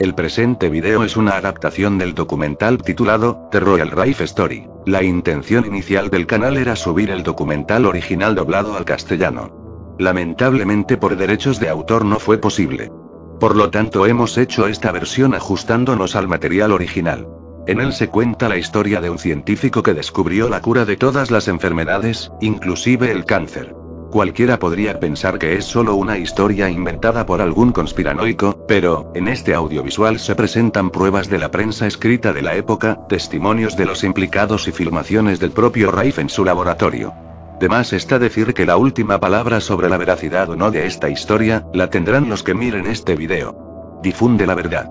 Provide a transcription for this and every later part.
El presente video es una adaptación del documental titulado The Royal Rife Story. La intención inicial del canal era subir el documental original doblado al castellano. Lamentablemente por derechos de autor no fue posible. Por lo tanto hemos hecho esta versión ajustándonos al material original. En él se cuenta la historia de un científico que descubrió la cura de todas las enfermedades, inclusive el cáncer. Cualquiera podría pensar que es solo una historia inventada por algún conspiranoico, pero, en este audiovisual se presentan pruebas de la prensa escrita de la época, testimonios de los implicados y filmaciones del propio Raif en su laboratorio. De más está decir que la última palabra sobre la veracidad o no de esta historia, la tendrán los que miren este video. Difunde la verdad.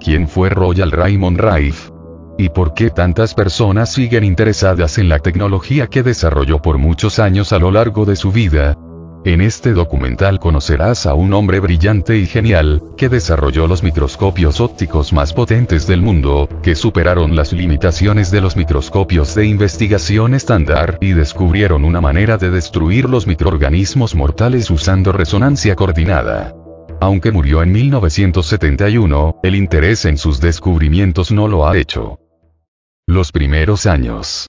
¿Quién fue Royal Raymond Raif? ¿Y por qué tantas personas siguen interesadas en la tecnología que desarrolló por muchos años a lo largo de su vida? En este documental conocerás a un hombre brillante y genial, que desarrolló los microscopios ópticos más potentes del mundo, que superaron las limitaciones de los microscopios de investigación estándar y descubrieron una manera de destruir los microorganismos mortales usando resonancia coordinada. Aunque murió en 1971, el interés en sus descubrimientos no lo ha hecho. Los primeros años.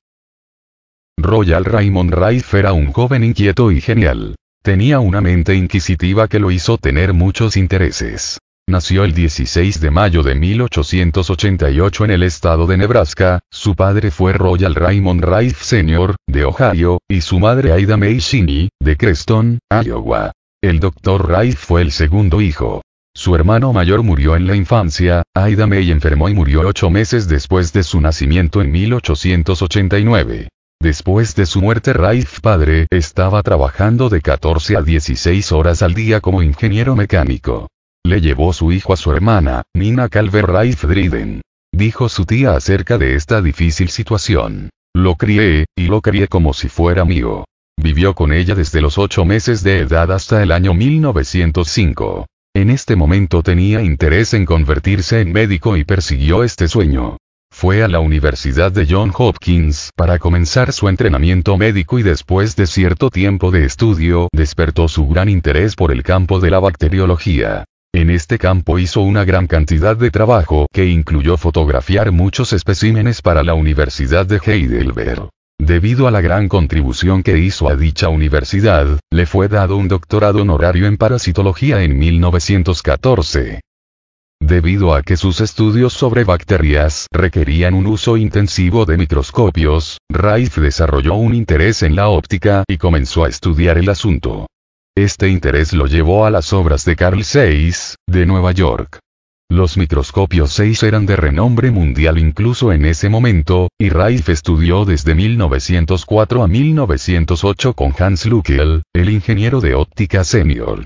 Royal Raymond Rife era un joven inquieto y genial. Tenía una mente inquisitiva que lo hizo tener muchos intereses. Nació el 16 de mayo de 1888 en el estado de Nebraska, su padre fue Royal Raymond Rife Sr., de Ohio, y su madre Aida May Shinney, de Creston, Iowa. El Dr. Rife fue el segundo hijo. Su hermano mayor murió en la infancia, Aida May enfermó y murió ocho meses después de su nacimiento en 1889. Después de su muerte Raif padre estaba trabajando de 14 a 16 horas al día como ingeniero mecánico. Le llevó su hijo a su hermana, Nina Calver Raif Driden. Dijo su tía acerca de esta difícil situación. Lo crié, y lo crié como si fuera mío. Vivió con ella desde los ocho meses de edad hasta el año 1905. En este momento tenía interés en convertirse en médico y persiguió este sueño. Fue a la Universidad de John Hopkins para comenzar su entrenamiento médico y después de cierto tiempo de estudio despertó su gran interés por el campo de la bacteriología. En este campo hizo una gran cantidad de trabajo que incluyó fotografiar muchos especímenes para la Universidad de Heidelberg. Debido a la gran contribución que hizo a dicha universidad, le fue dado un doctorado honorario en parasitología en 1914. Debido a que sus estudios sobre bacterias requerían un uso intensivo de microscopios, Rife desarrolló un interés en la óptica y comenzó a estudiar el asunto. Este interés lo llevó a las obras de Carl Zeiss, de Nueva York. Los microscopios 6 eran de renombre mundial incluso en ese momento, y Raif estudió desde 1904 a 1908 con Hans Luckel, el ingeniero de óptica senior.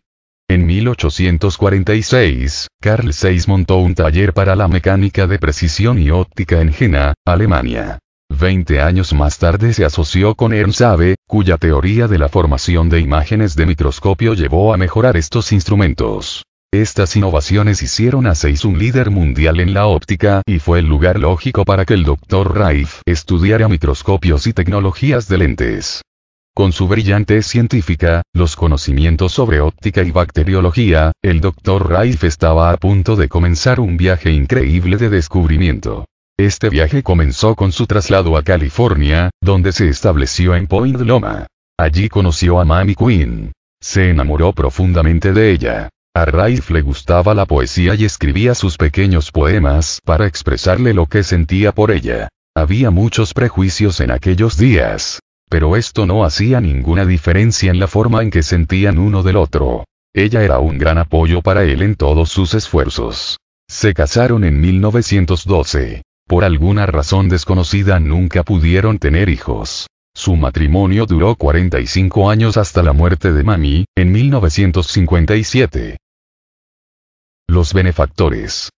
En 1846, Carl Zeiss montó un taller para la mecánica de precisión y óptica en Jena, Alemania. Veinte años más tarde se asoció con Ernst Abbe, cuya teoría de la formación de imágenes de microscopio llevó a mejorar estos instrumentos. Estas innovaciones hicieron a Zeiss un líder mundial en la óptica y fue el lugar lógico para que el Dr. Raif estudiara microscopios y tecnologías de lentes. Con su brillante científica, los conocimientos sobre óptica y bacteriología, el Dr. Raif estaba a punto de comenzar un viaje increíble de descubrimiento. Este viaje comenzó con su traslado a California, donde se estableció en Point Loma. Allí conoció a Mamie Quinn. Se enamoró profundamente de ella. A Raif le gustaba la poesía y escribía sus pequeños poemas para expresarle lo que sentía por ella. Había muchos prejuicios en aquellos días. Pero esto no hacía ninguna diferencia en la forma en que sentían uno del otro. Ella era un gran apoyo para él en todos sus esfuerzos. Se casaron en 1912. Por alguna razón desconocida nunca pudieron tener hijos. Su matrimonio duró 45 años hasta la muerte de Mami, en 1957. Los benefactores.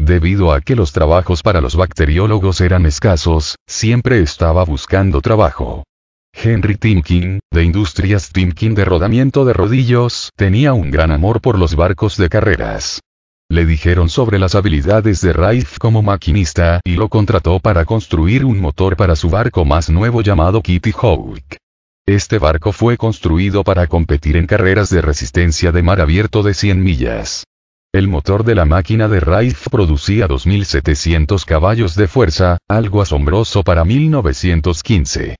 Debido a que los trabajos para los bacteriólogos eran escasos, siempre estaba buscando trabajo. Henry Timkin, de Industrias Timkin de rodamiento de rodillos, tenía un gran amor por los barcos de carreras. Le dijeron sobre las habilidades de Raif como maquinista y lo contrató para construir un motor para su barco más nuevo llamado Kitty Hawk. Este barco fue construido para competir en carreras de resistencia de mar abierto de 100 millas. El motor de la máquina de Rife producía 2.700 caballos de fuerza, algo asombroso para 1915.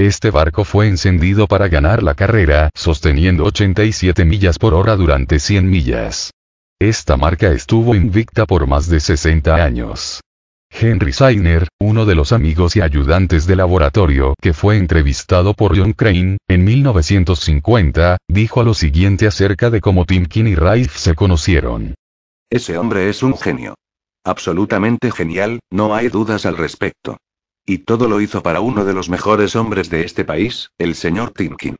Este barco fue encendido para ganar la carrera, sosteniendo 87 millas por hora durante 100 millas. Esta marca estuvo invicta por más de 60 años. Henry Seiner, uno de los amigos y ayudantes de laboratorio que fue entrevistado por John Crane, en 1950, dijo lo siguiente acerca de cómo Timkin y Rife se conocieron. Ese hombre es un genio. Absolutamente genial, no hay dudas al respecto. Y todo lo hizo para uno de los mejores hombres de este país, el señor Timkin.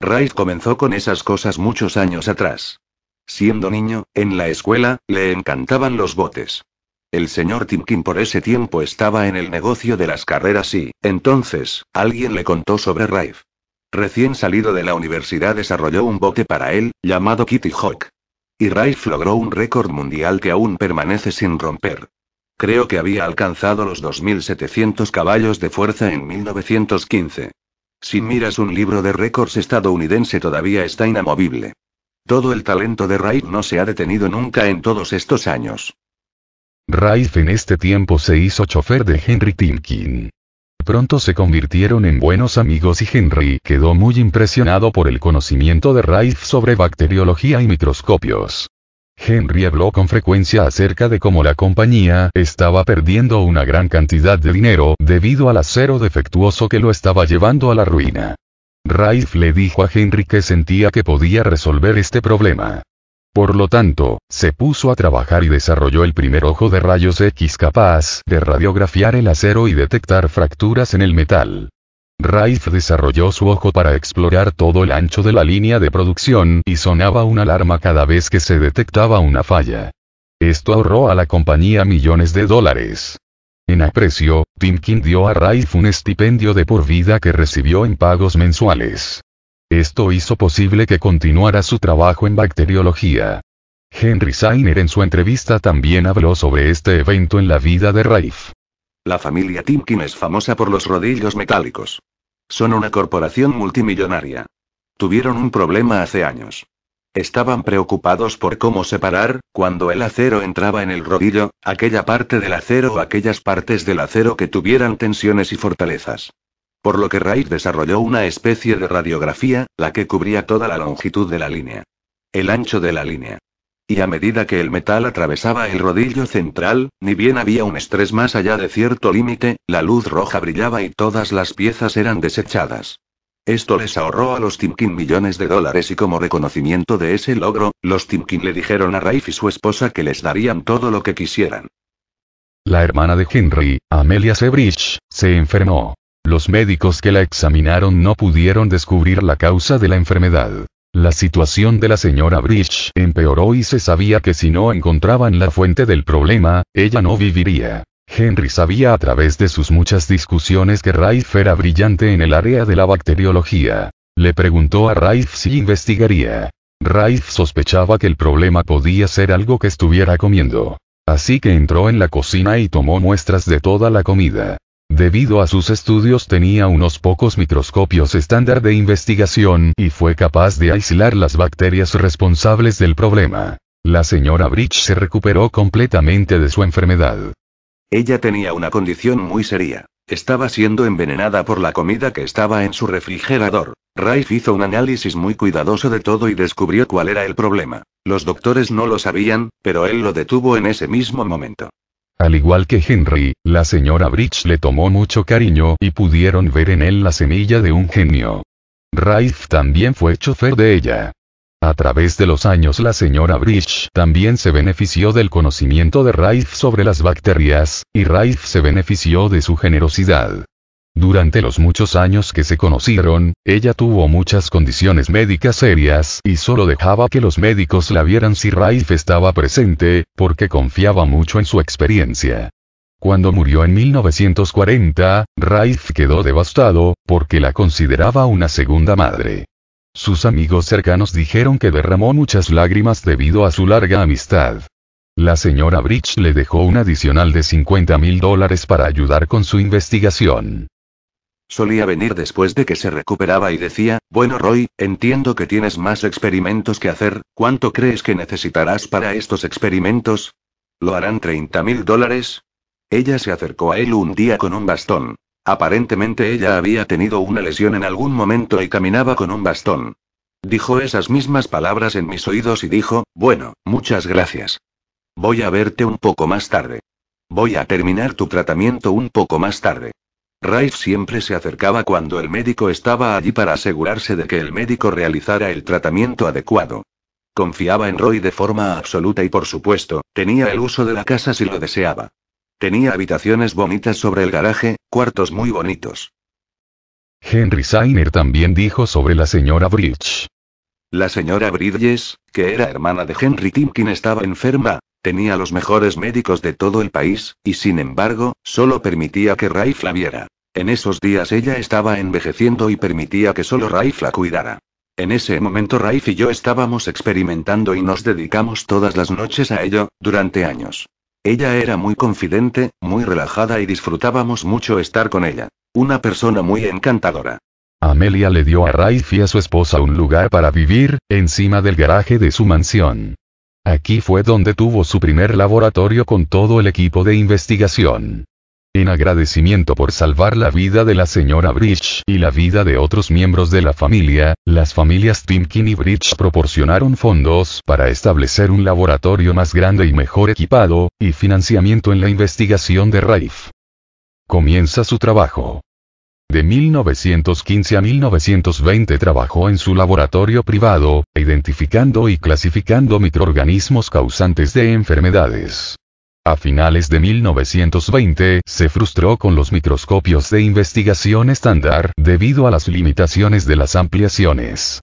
Rife comenzó con esas cosas muchos años atrás. Siendo niño, en la escuela, le encantaban los botes. El señor Timkin por ese tiempo estaba en el negocio de las carreras y, entonces, alguien le contó sobre Rife. Recién salido de la universidad desarrolló un bote para él, llamado Kitty Hawk. Y Rife logró un récord mundial que aún permanece sin romper. Creo que había alcanzado los 2.700 caballos de fuerza en 1915. Si miras un libro de récords estadounidense todavía está inamovible. Todo el talento de Rife no se ha detenido nunca en todos estos años. Rife en este tiempo se hizo chofer de Henry Timkin. Pronto se convirtieron en buenos amigos y Henry quedó muy impresionado por el conocimiento de Rife sobre bacteriología y microscopios. Henry habló con frecuencia acerca de cómo la compañía estaba perdiendo una gran cantidad de dinero debido al acero defectuoso que lo estaba llevando a la ruina. Rife le dijo a Henry que sentía que podía resolver este problema. Por lo tanto, se puso a trabajar y desarrolló el primer ojo de rayos X capaz de radiografiar el acero y detectar fracturas en el metal. Rife desarrolló su ojo para explorar todo el ancho de la línea de producción y sonaba una alarma cada vez que se detectaba una falla. Esto ahorró a la compañía millones de dólares. En aprecio, Timkin dio a Rife un estipendio de por vida que recibió en pagos mensuales. Esto hizo posible que continuara su trabajo en bacteriología. Henry Sainer en su entrevista también habló sobre este evento en la vida de Raif. La familia Timkin es famosa por los rodillos metálicos. Son una corporación multimillonaria. Tuvieron un problema hace años. Estaban preocupados por cómo separar, cuando el acero entraba en el rodillo, aquella parte del acero o aquellas partes del acero que tuvieran tensiones y fortalezas. Por lo que Wright desarrolló una especie de radiografía, la que cubría toda la longitud de la línea. El ancho de la línea. Y a medida que el metal atravesaba el rodillo central, ni bien había un estrés más allá de cierto límite, la luz roja brillaba y todas las piezas eran desechadas. Esto les ahorró a los Timkin millones de dólares y como reconocimiento de ese logro, los Timkin le dijeron a Raif y su esposa que les darían todo lo que quisieran. La hermana de Henry, Amelia Sebrich, se enfermó. Los médicos que la examinaron no pudieron descubrir la causa de la enfermedad. La situación de la señora Bridge empeoró y se sabía que si no encontraban la fuente del problema, ella no viviría. Henry sabía a través de sus muchas discusiones que Rife era brillante en el área de la bacteriología. Le preguntó a Rife si investigaría. Rife sospechaba que el problema podía ser algo que estuviera comiendo. Así que entró en la cocina y tomó muestras de toda la comida. Debido a sus estudios tenía unos pocos microscopios estándar de investigación y fue capaz de aislar las bacterias responsables del problema. La señora Bridge se recuperó completamente de su enfermedad. Ella tenía una condición muy seria. Estaba siendo envenenada por la comida que estaba en su refrigerador. Raif hizo un análisis muy cuidadoso de todo y descubrió cuál era el problema. Los doctores no lo sabían, pero él lo detuvo en ese mismo momento. Al igual que Henry, la señora Bridge le tomó mucho cariño y pudieron ver en él la semilla de un genio. Raif también fue chofer de ella. A través de los años la señora Bridge también se benefició del conocimiento de Raif sobre las bacterias, y Raif se benefició de su generosidad. Durante los muchos años que se conocieron, ella tuvo muchas condiciones médicas serias y solo dejaba que los médicos la vieran si Raif estaba presente, porque confiaba mucho en su experiencia. Cuando murió en 1940, Raif quedó devastado, porque la consideraba una segunda madre. Sus amigos cercanos dijeron que derramó muchas lágrimas debido a su larga amistad. La señora Bridge le dejó un adicional de 50 mil dólares para ayudar con su investigación. Solía venir después de que se recuperaba y decía, bueno Roy, entiendo que tienes más experimentos que hacer, ¿cuánto crees que necesitarás para estos experimentos? ¿Lo harán 30 mil dólares? Ella se acercó a él un día con un bastón. Aparentemente ella había tenido una lesión en algún momento y caminaba con un bastón. Dijo esas mismas palabras en mis oídos y dijo, bueno, muchas gracias. Voy a verte un poco más tarde. Voy a terminar tu tratamiento un poco más tarde. Rice siempre se acercaba cuando el médico estaba allí para asegurarse de que el médico realizara el tratamiento adecuado. Confiaba en Roy de forma absoluta y por supuesto, tenía el uso de la casa si lo deseaba. Tenía habitaciones bonitas sobre el garaje, cuartos muy bonitos. Henry Sainer también dijo sobre la señora Bridge. La señora Bridges, que era hermana de Henry Timkin, estaba enferma, tenía los mejores médicos de todo el país, y sin embargo, solo permitía que Raif la viera. En esos días ella estaba envejeciendo y permitía que solo Raif la cuidara. En ese momento Raif y yo estábamos experimentando y nos dedicamos todas las noches a ello, durante años. Ella era muy confidente, muy relajada y disfrutábamos mucho estar con ella. Una persona muy encantadora. Amelia le dio a Raif y a su esposa un lugar para vivir, encima del garaje de su mansión. Aquí fue donde tuvo su primer laboratorio con todo el equipo de investigación. En agradecimiento por salvar la vida de la señora Bridge y la vida de otros miembros de la familia, las familias Timkin y Bridge proporcionaron fondos para establecer un laboratorio más grande y mejor equipado, y financiamiento en la investigación de Raif. Comienza su trabajo. De 1915 a 1920 trabajó en su laboratorio privado, identificando y clasificando microorganismos causantes de enfermedades. A finales de 1920, se frustró con los microscopios de investigación estándar debido a las limitaciones de las ampliaciones.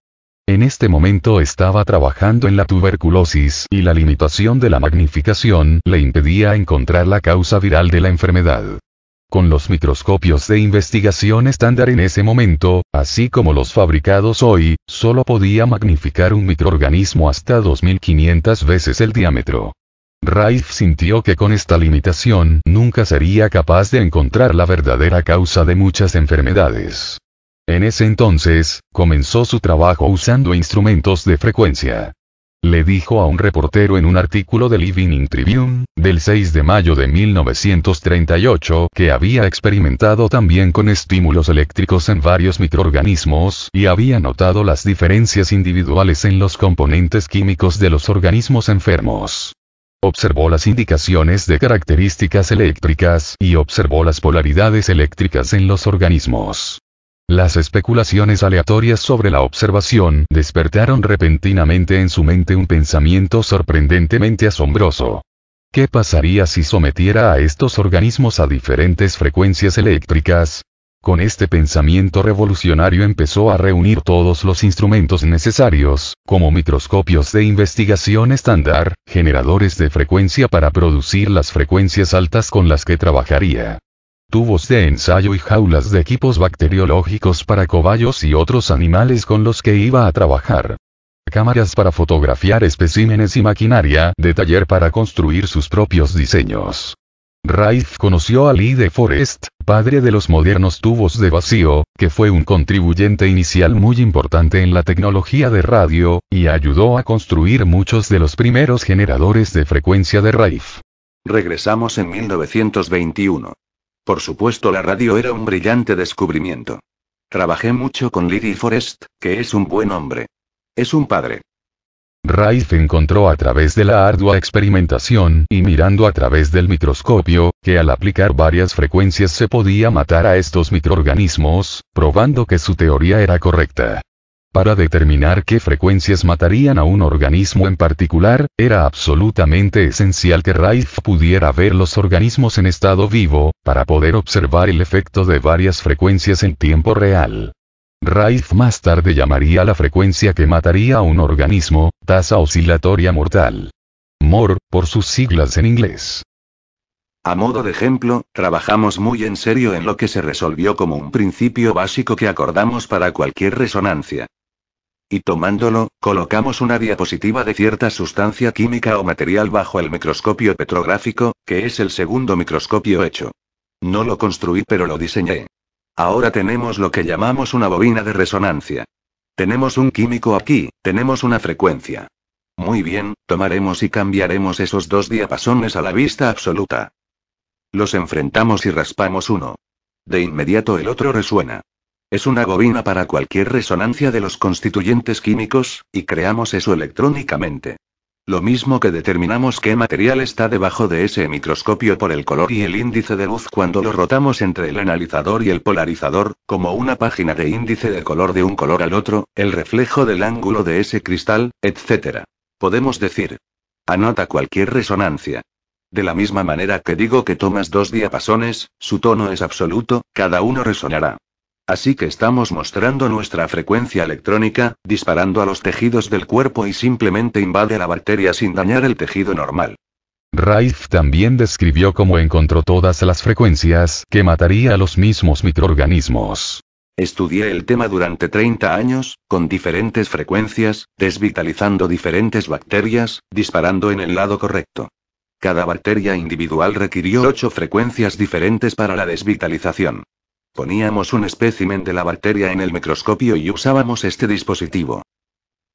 En este momento estaba trabajando en la tuberculosis y la limitación de la magnificación le impedía encontrar la causa viral de la enfermedad. Con los microscopios de investigación estándar en ese momento, así como los fabricados hoy, solo podía magnificar un microorganismo hasta 2500 veces el diámetro. Raif sintió que con esta limitación nunca sería capaz de encontrar la verdadera causa de muchas enfermedades. En ese entonces, comenzó su trabajo usando instrumentos de frecuencia. Le dijo a un reportero en un artículo del Evening Tribune, del 6 de mayo de 1938, que había experimentado también con estímulos eléctricos en varios microorganismos y había notado las diferencias individuales en los componentes químicos de los organismos enfermos. Observó las indicaciones de características eléctricas y observó las polaridades eléctricas en los organismos. Las especulaciones aleatorias sobre la observación despertaron repentinamente en su mente un pensamiento sorprendentemente asombroso. ¿Qué pasaría si sometiera a estos organismos a diferentes frecuencias eléctricas? Con este pensamiento revolucionario empezó a reunir todos los instrumentos necesarios, como microscopios de investigación estándar, generadores de frecuencia para producir las frecuencias altas con las que trabajaría tubos de ensayo y jaulas de equipos bacteriológicos para cobayos y otros animales con los que iba a trabajar. Cámaras para fotografiar especímenes y maquinaria de taller para construir sus propios diseños. Raif conoció a Lee de Forest, padre de los modernos tubos de vacío, que fue un contribuyente inicial muy importante en la tecnología de radio, y ayudó a construir muchos de los primeros generadores de frecuencia de Raif. Regresamos en 1921. Por supuesto la radio era un brillante descubrimiento. Trabajé mucho con Lee Forest, que es un buen hombre. Es un padre. Raif encontró a través de la ardua experimentación y mirando a través del microscopio, que al aplicar varias frecuencias se podía matar a estos microorganismos, probando que su teoría era correcta. Para determinar qué frecuencias matarían a un organismo en particular, era absolutamente esencial que Raif pudiera ver los organismos en estado vivo, para poder observar el efecto de varias frecuencias en tiempo real. Raif más tarde llamaría la frecuencia que mataría a un organismo, tasa oscilatoria mortal. MOR, por sus siglas en inglés. A modo de ejemplo, trabajamos muy en serio en lo que se resolvió como un principio básico que acordamos para cualquier resonancia. Y tomándolo, colocamos una diapositiva de cierta sustancia química o material bajo el microscopio petrográfico, que es el segundo microscopio hecho. No lo construí pero lo diseñé. Ahora tenemos lo que llamamos una bobina de resonancia. Tenemos un químico aquí, tenemos una frecuencia. Muy bien, tomaremos y cambiaremos esos dos diapasones a la vista absoluta. Los enfrentamos y raspamos uno. De inmediato el otro resuena. Es una bobina para cualquier resonancia de los constituyentes químicos, y creamos eso electrónicamente. Lo mismo que determinamos qué material está debajo de ese microscopio por el color y el índice de luz cuando lo rotamos entre el analizador y el polarizador, como una página de índice de color de un color al otro, el reflejo del ángulo de ese cristal, etc. Podemos decir. Anota cualquier resonancia. De la misma manera que digo que tomas dos diapasones, su tono es absoluto, cada uno resonará. Así que estamos mostrando nuestra frecuencia electrónica, disparando a los tejidos del cuerpo y simplemente invade a la bacteria sin dañar el tejido normal. Raif también describió cómo encontró todas las frecuencias que mataría a los mismos microorganismos. Estudié el tema durante 30 años, con diferentes frecuencias, desvitalizando diferentes bacterias, disparando en el lado correcto. Cada bacteria individual requirió ocho frecuencias diferentes para la desvitalización. Poníamos un espécimen de la bacteria en el microscopio y usábamos este dispositivo.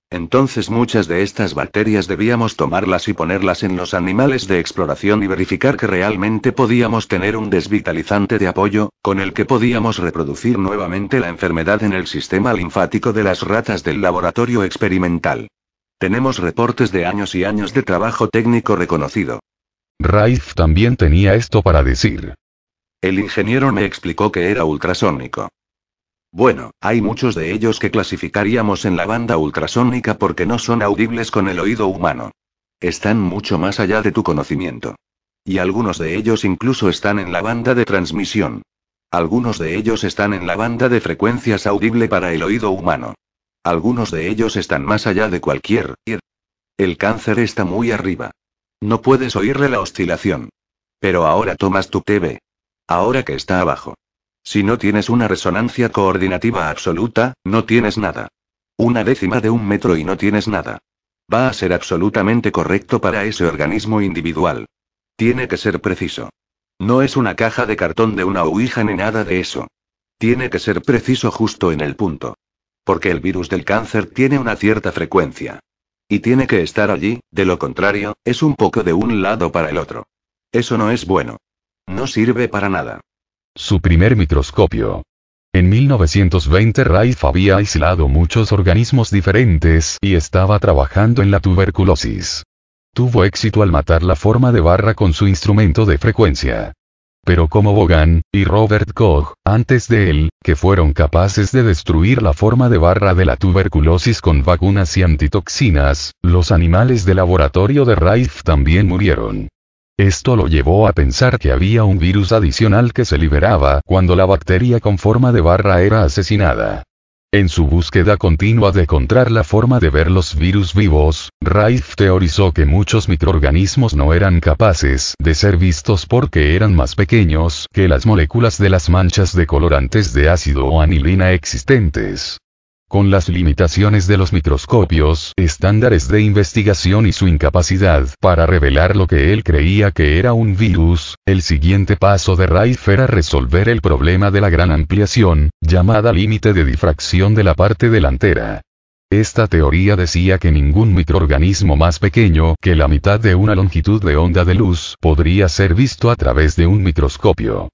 Entonces muchas de estas bacterias debíamos tomarlas y ponerlas en los animales de exploración y verificar que realmente podíamos tener un desvitalizante de apoyo, con el que podíamos reproducir nuevamente la enfermedad en el sistema linfático de las ratas del laboratorio experimental. Tenemos reportes de años y años de trabajo técnico reconocido. Raif también tenía esto para decir. El ingeniero me explicó que era ultrasónico. Bueno, hay muchos de ellos que clasificaríamos en la banda ultrasónica porque no son audibles con el oído humano. Están mucho más allá de tu conocimiento. Y algunos de ellos incluso están en la banda de transmisión. Algunos de ellos están en la banda de frecuencias audible para el oído humano. Algunos de ellos están más allá de cualquier. El cáncer está muy arriba. No puedes oírle la oscilación. Pero ahora tomas tu TV. Ahora que está abajo. Si no tienes una resonancia coordinativa absoluta, no tienes nada. Una décima de un metro y no tienes nada. Va a ser absolutamente correcto para ese organismo individual. Tiene que ser preciso. No es una caja de cartón de una ouija ni nada de eso. Tiene que ser preciso justo en el punto. Porque el virus del cáncer tiene una cierta frecuencia. Y tiene que estar allí, de lo contrario, es un poco de un lado para el otro. Eso no es bueno. No sirve para nada. Su primer microscopio. En 1920 Raif había aislado muchos organismos diferentes y estaba trabajando en la tuberculosis. Tuvo éxito al matar la forma de barra con su instrumento de frecuencia. Pero como Bogan, y Robert Koch, antes de él, que fueron capaces de destruir la forma de barra de la tuberculosis con vacunas y antitoxinas, los animales de laboratorio de Raif también murieron. Esto lo llevó a pensar que había un virus adicional que se liberaba cuando la bacteria con forma de barra era asesinada. En su búsqueda continua de encontrar la forma de ver los virus vivos, Raif teorizó que muchos microorganismos no eran capaces de ser vistos porque eran más pequeños que las moléculas de las manchas de colorantes de ácido o anilina existentes. Con las limitaciones de los microscopios, estándares de investigación y su incapacidad para revelar lo que él creía que era un virus, el siguiente paso de Raif era resolver el problema de la gran ampliación, llamada límite de difracción de la parte delantera. Esta teoría decía que ningún microorganismo más pequeño que la mitad de una longitud de onda de luz podría ser visto a través de un microscopio.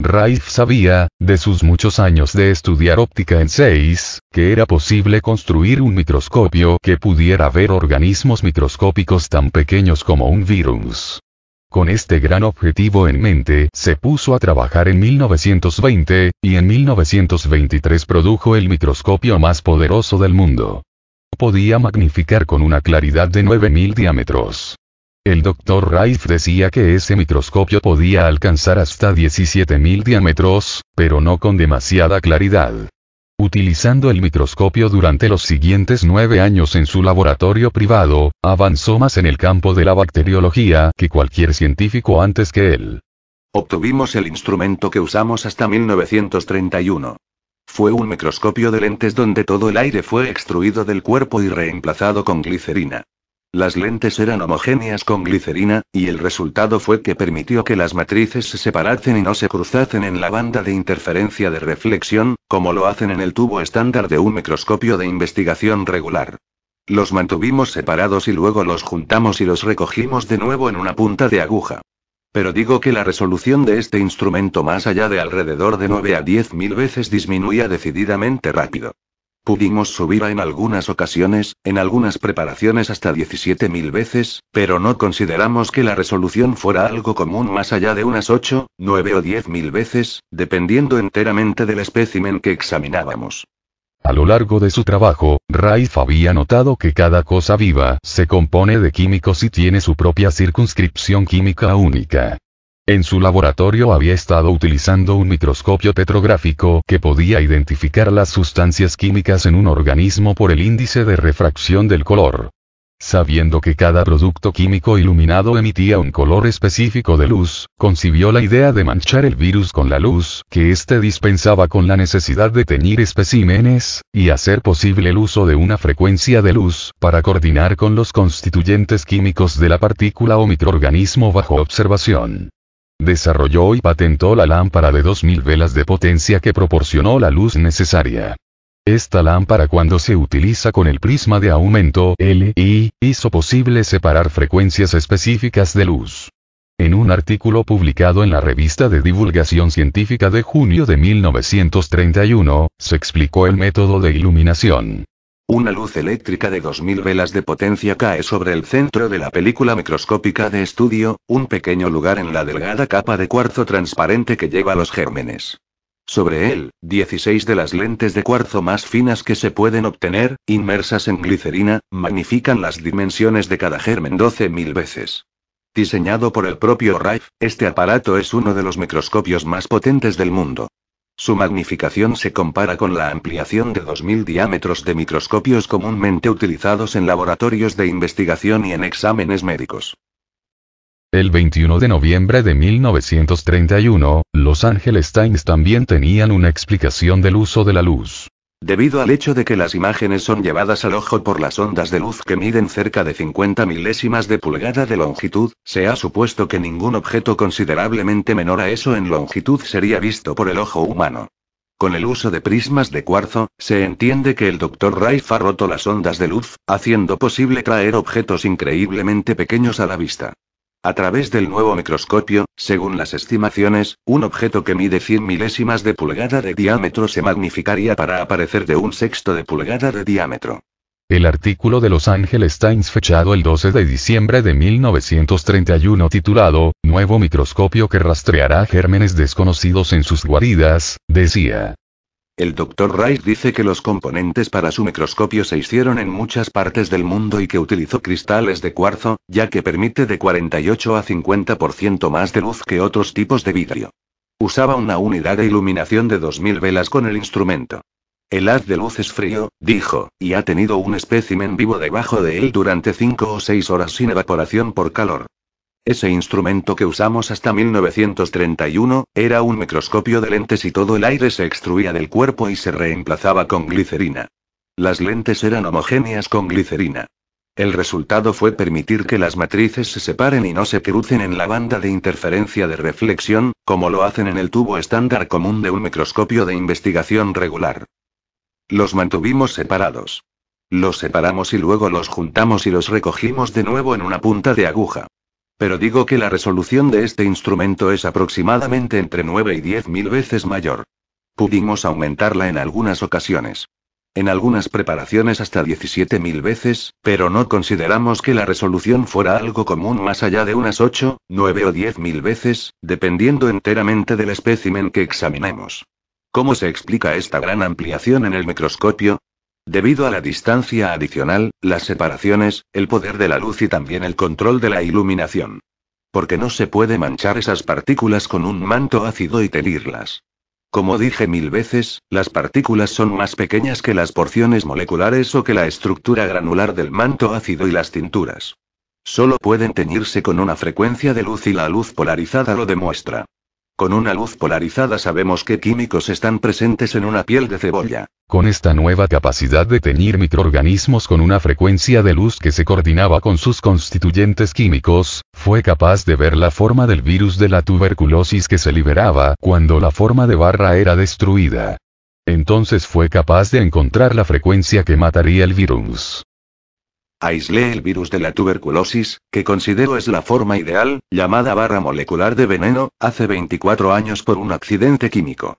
Raif sabía, de sus muchos años de estudiar óptica en 6, que era posible construir un microscopio que pudiera ver organismos microscópicos tan pequeños como un virus. Con este gran objetivo en mente, se puso a trabajar en 1920, y en 1923 produjo el microscopio más poderoso del mundo. Podía magnificar con una claridad de 9000 diámetros. El Dr. Raif decía que ese microscopio podía alcanzar hasta 17.000 diámetros, pero no con demasiada claridad. Utilizando el microscopio durante los siguientes nueve años en su laboratorio privado, avanzó más en el campo de la bacteriología que cualquier científico antes que él. Obtuvimos el instrumento que usamos hasta 1931. Fue un microscopio de lentes donde todo el aire fue extruido del cuerpo y reemplazado con glicerina. Las lentes eran homogéneas con glicerina, y el resultado fue que permitió que las matrices se separasen y no se cruzasen en la banda de interferencia de reflexión, como lo hacen en el tubo estándar de un microscopio de investigación regular. Los mantuvimos separados y luego los juntamos y los recogimos de nuevo en una punta de aguja. Pero digo que la resolución de este instrumento más allá de alrededor de 9 a 10 mil veces disminuía decididamente rápido. Pudimos subir en algunas ocasiones, en algunas preparaciones hasta 17.000 veces, pero no consideramos que la resolución fuera algo común más allá de unas 8, 9 o 10.000 veces, dependiendo enteramente del espécimen que examinábamos. A lo largo de su trabajo, Raif había notado que cada cosa viva se compone de químicos y tiene su propia circunscripción química única. En su laboratorio había estado utilizando un microscopio petrográfico que podía identificar las sustancias químicas en un organismo por el índice de refracción del color. Sabiendo que cada producto químico iluminado emitía un color específico de luz, concibió la idea de manchar el virus con la luz que éste dispensaba con la necesidad de teñir especímenes, y hacer posible el uso de una frecuencia de luz para coordinar con los constituyentes químicos de la partícula o microorganismo bajo observación. Desarrolló y patentó la lámpara de 2000 velas de potencia que proporcionó la luz necesaria. Esta lámpara cuando se utiliza con el prisma de aumento LI, hizo posible separar frecuencias específicas de luz. En un artículo publicado en la revista de divulgación científica de junio de 1931, se explicó el método de iluminación. Una luz eléctrica de 2000 velas de potencia cae sobre el centro de la película microscópica de estudio, un pequeño lugar en la delgada capa de cuarzo transparente que lleva los gérmenes. Sobre él, 16 de las lentes de cuarzo más finas que se pueden obtener, inmersas en glicerina, magnifican las dimensiones de cada germen 12.000 veces. Diseñado por el propio Rife, este aparato es uno de los microscopios más potentes del mundo. Su magnificación se compara con la ampliación de 2.000 diámetros de microscopios comúnmente utilizados en laboratorios de investigación y en exámenes médicos. El 21 de noviembre de 1931, Los Angeles Times también tenían una explicación del uso de la luz. Debido al hecho de que las imágenes son llevadas al ojo por las ondas de luz que miden cerca de 50 milésimas de pulgada de longitud, se ha supuesto que ningún objeto considerablemente menor a eso en longitud sería visto por el ojo humano. Con el uso de prismas de cuarzo, se entiende que el Dr. Rife ha roto las ondas de luz, haciendo posible traer objetos increíblemente pequeños a la vista. A través del nuevo microscopio, según las estimaciones, un objeto que mide 100 milésimas de pulgada de diámetro se magnificaría para aparecer de un sexto de pulgada de diámetro. El artículo de Los Angeles Times fechado el 12 de diciembre de 1931 titulado, Nuevo microscopio que rastreará gérmenes desconocidos en sus guaridas, decía. El Dr. Rice dice que los componentes para su microscopio se hicieron en muchas partes del mundo y que utilizó cristales de cuarzo, ya que permite de 48 a 50% más de luz que otros tipos de vidrio. Usaba una unidad de iluminación de 2000 velas con el instrumento. El haz de luz es frío, dijo, y ha tenido un espécimen vivo debajo de él durante 5 o 6 horas sin evaporación por calor. Ese instrumento que usamos hasta 1931, era un microscopio de lentes y todo el aire se extruía del cuerpo y se reemplazaba con glicerina. Las lentes eran homogéneas con glicerina. El resultado fue permitir que las matrices se separen y no se crucen en la banda de interferencia de reflexión, como lo hacen en el tubo estándar común de un microscopio de investigación regular. Los mantuvimos separados. Los separamos y luego los juntamos y los recogimos de nuevo en una punta de aguja. Pero digo que la resolución de este instrumento es aproximadamente entre 9 y 10 mil veces mayor. Pudimos aumentarla en algunas ocasiones. En algunas preparaciones hasta 17.000 veces, pero no consideramos que la resolución fuera algo común más allá de unas 8, 9 o 10.000 veces, dependiendo enteramente del espécimen que examinemos. ¿Cómo se explica esta gran ampliación en el microscopio? Debido a la distancia adicional, las separaciones, el poder de la luz y también el control de la iluminación. Porque no se puede manchar esas partículas con un manto ácido y tenerlas. Como dije mil veces, las partículas son más pequeñas que las porciones moleculares o que la estructura granular del manto ácido y las tinturas. Solo pueden teñirse con una frecuencia de luz y la luz polarizada lo demuestra. Con una luz polarizada sabemos qué químicos están presentes en una piel de cebolla. Con esta nueva capacidad de teñir microorganismos con una frecuencia de luz que se coordinaba con sus constituyentes químicos, fue capaz de ver la forma del virus de la tuberculosis que se liberaba cuando la forma de barra era destruida. Entonces fue capaz de encontrar la frecuencia que mataría el virus. Aislé el virus de la tuberculosis, que considero es la forma ideal, llamada barra molecular de veneno, hace 24 años por un accidente químico.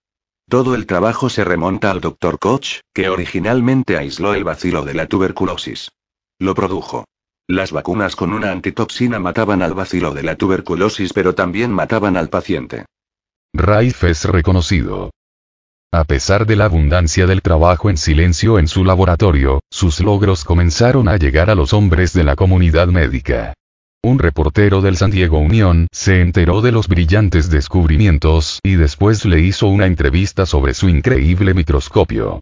Todo el trabajo se remonta al Dr. Koch, que originalmente aisló el bacilo de la tuberculosis. Lo produjo. Las vacunas con una antitoxina mataban al bacilo de la tuberculosis pero también mataban al paciente. Raif es reconocido a pesar de la abundancia del trabajo en silencio en su laboratorio, sus logros comenzaron a llegar a los hombres de la comunidad médica. Un reportero del San Diego Unión se enteró de los brillantes descubrimientos y después le hizo una entrevista sobre su increíble microscopio.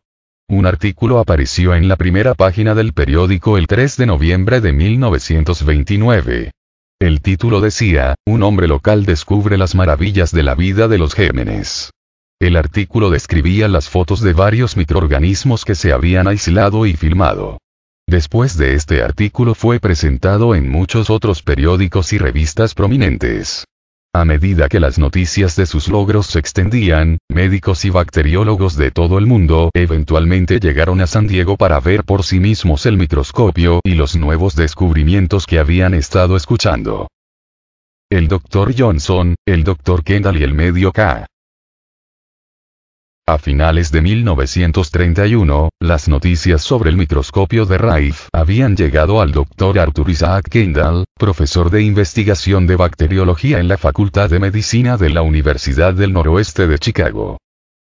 Un artículo apareció en la primera página del periódico el 3 de noviembre de 1929. El título decía, Un hombre local descubre las maravillas de la vida de los Gémenes. El artículo describía las fotos de varios microorganismos que se habían aislado y filmado. Después de este artículo fue presentado en muchos otros periódicos y revistas prominentes. A medida que las noticias de sus logros se extendían, médicos y bacteriólogos de todo el mundo eventualmente llegaron a San Diego para ver por sí mismos el microscopio y los nuevos descubrimientos que habían estado escuchando. El Dr. Johnson, el Dr. Kendall y el medio K. A finales de 1931, las noticias sobre el microscopio de Rife habían llegado al Dr. Arthur Isaac Kendall, profesor de investigación de bacteriología en la Facultad de Medicina de la Universidad del Noroeste de Chicago.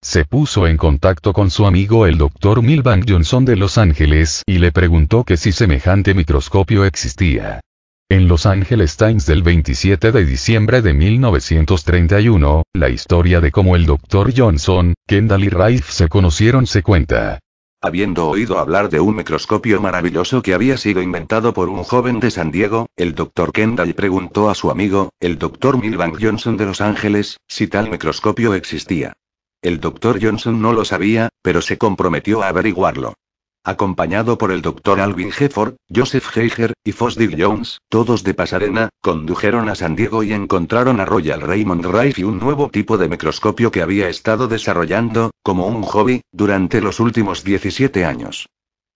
Se puso en contacto con su amigo el Dr. Milbank Johnson de Los Ángeles y le preguntó que si semejante microscopio existía. En Los Angeles Times del 27 de diciembre de 1931, la historia de cómo el Dr. Johnson, Kendall y Rife se conocieron se cuenta. Habiendo oído hablar de un microscopio maravilloso que había sido inventado por un joven de San Diego, el Dr. Kendall preguntó a su amigo, el Dr. Milbank Johnson de Los Ángeles, si tal microscopio existía. El Dr. Johnson no lo sabía, pero se comprometió a averiguarlo. Acompañado por el Dr. Alvin Hefford, Joseph Heiger, y Fosdick Jones, todos de Pasadena, condujeron a San Diego y encontraron a Royal Raymond Rife y un nuevo tipo de microscopio que había estado desarrollando, como un hobby, durante los últimos 17 años.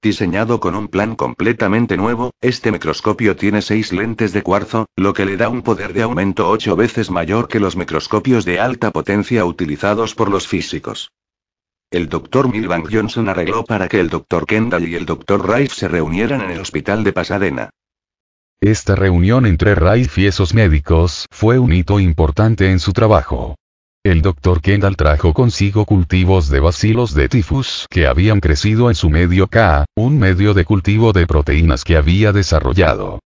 Diseñado con un plan completamente nuevo, este microscopio tiene seis lentes de cuarzo, lo que le da un poder de aumento ocho veces mayor que los microscopios de alta potencia utilizados por los físicos. El Dr. Milbank Johnson arregló para que el Dr. Kendall y el Dr. Rife se reunieran en el hospital de Pasadena. Esta reunión entre Rife y esos médicos fue un hito importante en su trabajo. El Dr. Kendall trajo consigo cultivos de bacilos de tifus que habían crecido en su medio K, un medio de cultivo de proteínas que había desarrollado.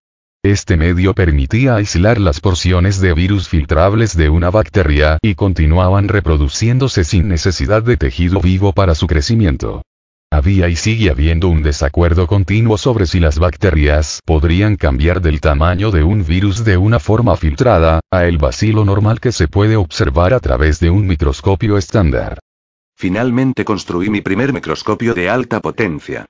Este medio permitía aislar las porciones de virus filtrables de una bacteria y continuaban reproduciéndose sin necesidad de tejido vivo para su crecimiento. Había y sigue habiendo un desacuerdo continuo sobre si las bacterias podrían cambiar del tamaño de un virus de una forma filtrada, a el bacilo normal que se puede observar a través de un microscopio estándar. Finalmente construí mi primer microscopio de alta potencia.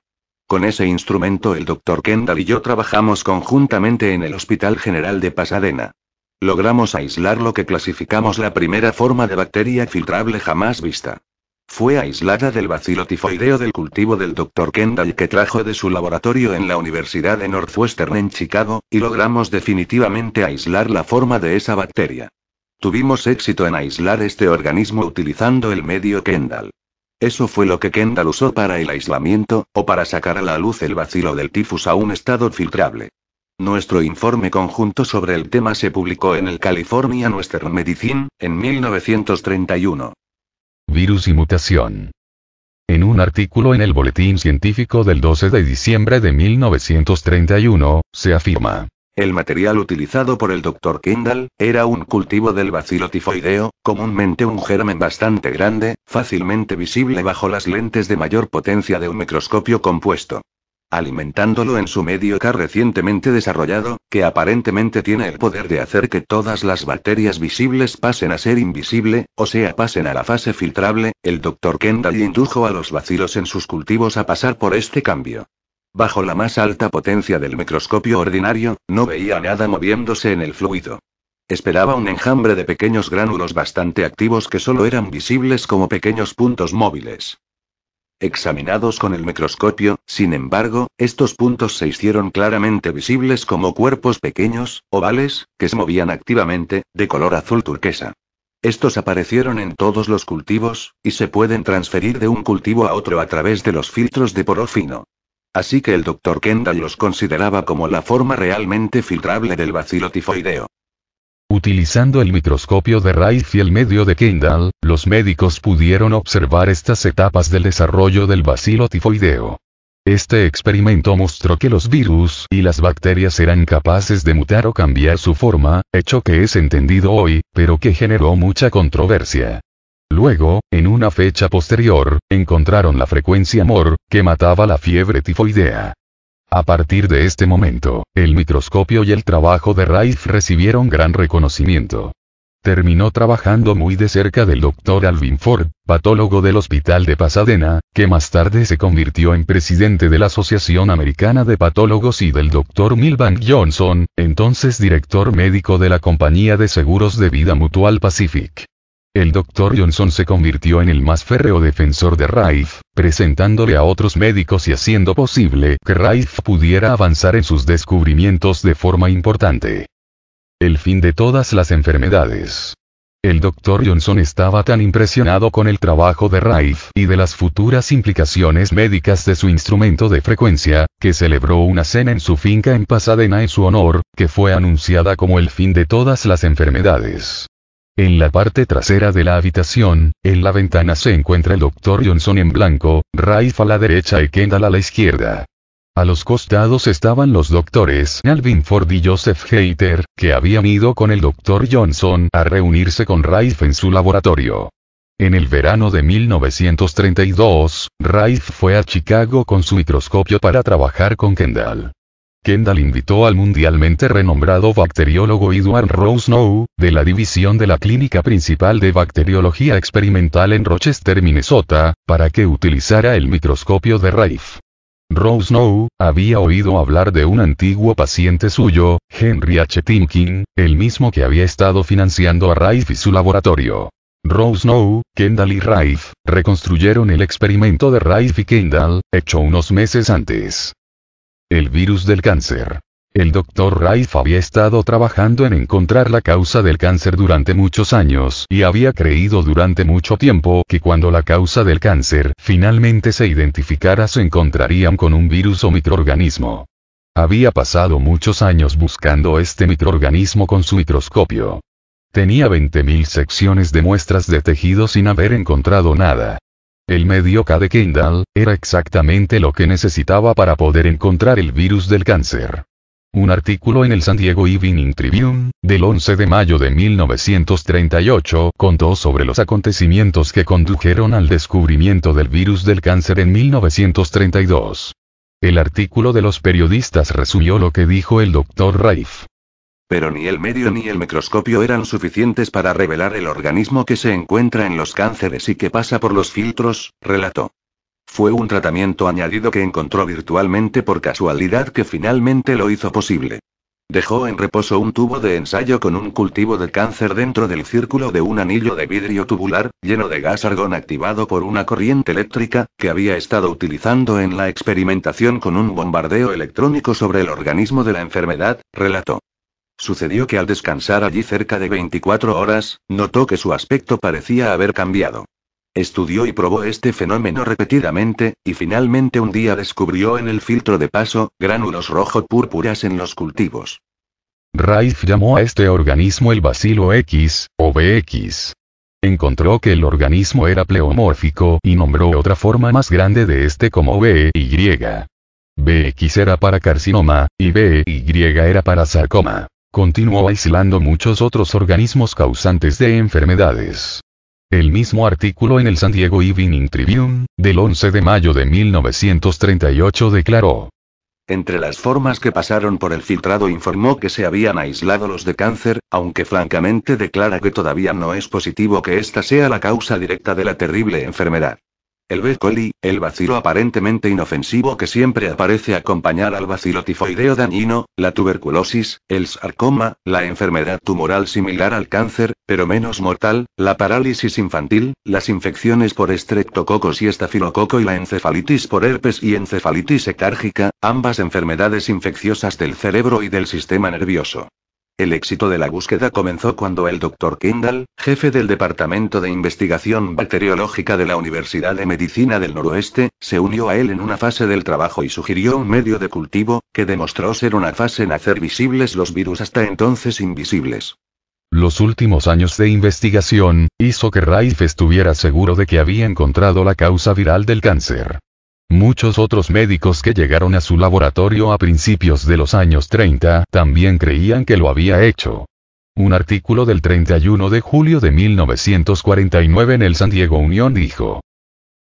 Con ese instrumento el Dr. Kendall y yo trabajamos conjuntamente en el Hospital General de Pasadena. Logramos aislar lo que clasificamos la primera forma de bacteria filtrable jamás vista. Fue aislada del bacilo tifoideo del cultivo del Dr. Kendall que trajo de su laboratorio en la Universidad de Northwestern en Chicago, y logramos definitivamente aislar la forma de esa bacteria. Tuvimos éxito en aislar este organismo utilizando el medio Kendall. Eso fue lo que Kendall usó para el aislamiento, o para sacar a la luz el bacilo del tifus a un estado filtrable. Nuestro informe conjunto sobre el tema se publicó en el California Western Medicine, en 1931. Virus y mutación. En un artículo en el Boletín Científico del 12 de diciembre de 1931, se afirma. El material utilizado por el Dr. Kendall era un cultivo del bacilo tifoideo, comúnmente un germen bastante grande, fácilmente visible bajo las lentes de mayor potencia de un microscopio compuesto. alimentándolo en su medio K recientemente desarrollado, que aparentemente tiene el poder de hacer que todas las bacterias visibles pasen a ser invisible, o sea, pasen a la fase filtrable, el Dr. Kendall indujo a los vacilos en sus cultivos a pasar por este cambio. Bajo la más alta potencia del microscopio ordinario, no veía nada moviéndose en el fluido. Esperaba un enjambre de pequeños gránulos bastante activos que solo eran visibles como pequeños puntos móviles. Examinados con el microscopio, sin embargo, estos puntos se hicieron claramente visibles como cuerpos pequeños, ovales, que se movían activamente, de color azul turquesa. Estos aparecieron en todos los cultivos, y se pueden transferir de un cultivo a otro a través de los filtros de poro fino. Así que el Dr. Kendall los consideraba como la forma realmente filtrable del bacilo tifoideo. Utilizando el microscopio de Rife y el medio de Kendall, los médicos pudieron observar estas etapas del desarrollo del bacilo tifoideo. Este experimento mostró que los virus y las bacterias eran capaces de mutar o cambiar su forma, hecho que es entendido hoy, pero que generó mucha controversia. Luego, en una fecha posterior, encontraron la frecuencia MOR, que mataba la fiebre tifoidea. A partir de este momento, el microscopio y el trabajo de Rife recibieron gran reconocimiento. Terminó trabajando muy de cerca del Dr. Alvin Ford, patólogo del Hospital de Pasadena, que más tarde se convirtió en presidente de la Asociación Americana de Patólogos y del Dr. Milbank Johnson, entonces director médico de la compañía de seguros de vida Mutual Pacific. El Dr. Johnson se convirtió en el más férreo defensor de Rife, presentándole a otros médicos y haciendo posible que Rife pudiera avanzar en sus descubrimientos de forma importante. El fin de todas las enfermedades. El Dr. Johnson estaba tan impresionado con el trabajo de Rife y de las futuras implicaciones médicas de su instrumento de frecuencia, que celebró una cena en su finca en Pasadena en su honor, que fue anunciada como el fin de todas las enfermedades. En la parte trasera de la habitación, en la ventana se encuentra el Dr. Johnson en blanco, Raif a la derecha y Kendall a la izquierda. A los costados estaban los doctores Alvin Ford y Joseph Hayter, que habían ido con el Dr. Johnson a reunirse con Raif en su laboratorio. En el verano de 1932, Raif fue a Chicago con su microscopio para trabajar con Kendall. Kendall invitó al mundialmente renombrado bacteriólogo Edward Rousnow, de la división de la Clínica Principal de Bacteriología Experimental en Rochester, Minnesota, para que utilizara el microscopio de Rife. Rousnow, había oído hablar de un antiguo paciente suyo, Henry H. Timkin, el mismo que había estado financiando a Rife y su laboratorio. Rousnow, Kendall y Rife, reconstruyeron el experimento de Rife y Kendall, hecho unos meses antes. El virus del cáncer. El Dr. Rife había estado trabajando en encontrar la causa del cáncer durante muchos años y había creído durante mucho tiempo que cuando la causa del cáncer finalmente se identificara se encontrarían con un virus o microorganismo. Había pasado muchos años buscando este microorganismo con su microscopio. Tenía 20.000 secciones de muestras de tejido sin haber encontrado nada. El medio K de Kendall, era exactamente lo que necesitaba para poder encontrar el virus del cáncer. Un artículo en el San Diego Evening Tribune, del 11 de mayo de 1938, contó sobre los acontecimientos que condujeron al descubrimiento del virus del cáncer en 1932. El artículo de los periodistas resumió lo que dijo el Dr. Raif. Pero ni el medio ni el microscopio eran suficientes para revelar el organismo que se encuentra en los cánceres y que pasa por los filtros, relató. Fue un tratamiento añadido que encontró virtualmente por casualidad que finalmente lo hizo posible. Dejó en reposo un tubo de ensayo con un cultivo de cáncer dentro del círculo de un anillo de vidrio tubular, lleno de gas argón activado por una corriente eléctrica, que había estado utilizando en la experimentación con un bombardeo electrónico sobre el organismo de la enfermedad, relató. Sucedió que al descansar allí cerca de 24 horas, notó que su aspecto parecía haber cambiado. Estudió y probó este fenómeno repetidamente, y finalmente un día descubrió en el filtro de paso, gránulos rojo-púrpuras en los cultivos. Rife llamó a este organismo el bacilo X, o BX. Encontró que el organismo era pleomórfico y nombró otra forma más grande de este como BY. BX era para carcinoma, y BY era para sarcoma. Continuó aislando muchos otros organismos causantes de enfermedades. El mismo artículo en el San Diego Evening Tribune, del 11 de mayo de 1938 declaró, Entre las formas que pasaron por el filtrado informó que se habían aislado los de cáncer, aunque francamente declara que todavía no es positivo que esta sea la causa directa de la terrible enfermedad. El B. coli, el bacilo aparentemente inofensivo que siempre aparece acompañar al bacilo tifoideo dañino, la tuberculosis, el sarcoma, la enfermedad tumoral similar al cáncer, pero menos mortal, la parálisis infantil, las infecciones por estreptococos y estafilococo y la encefalitis por herpes y encefalitis ecárgica, ambas enfermedades infecciosas del cerebro y del sistema nervioso. El éxito de la búsqueda comenzó cuando el Dr. Kendall, jefe del Departamento de Investigación Bacteriológica de la Universidad de Medicina del Noroeste, se unió a él en una fase del trabajo y sugirió un medio de cultivo, que demostró ser una fase en hacer visibles los virus hasta entonces invisibles. Los últimos años de investigación, hizo que Raif estuviera seguro de que había encontrado la causa viral del cáncer. Muchos otros médicos que llegaron a su laboratorio a principios de los años 30 también creían que lo había hecho. Un artículo del 31 de julio de 1949 en el San Diego Unión dijo.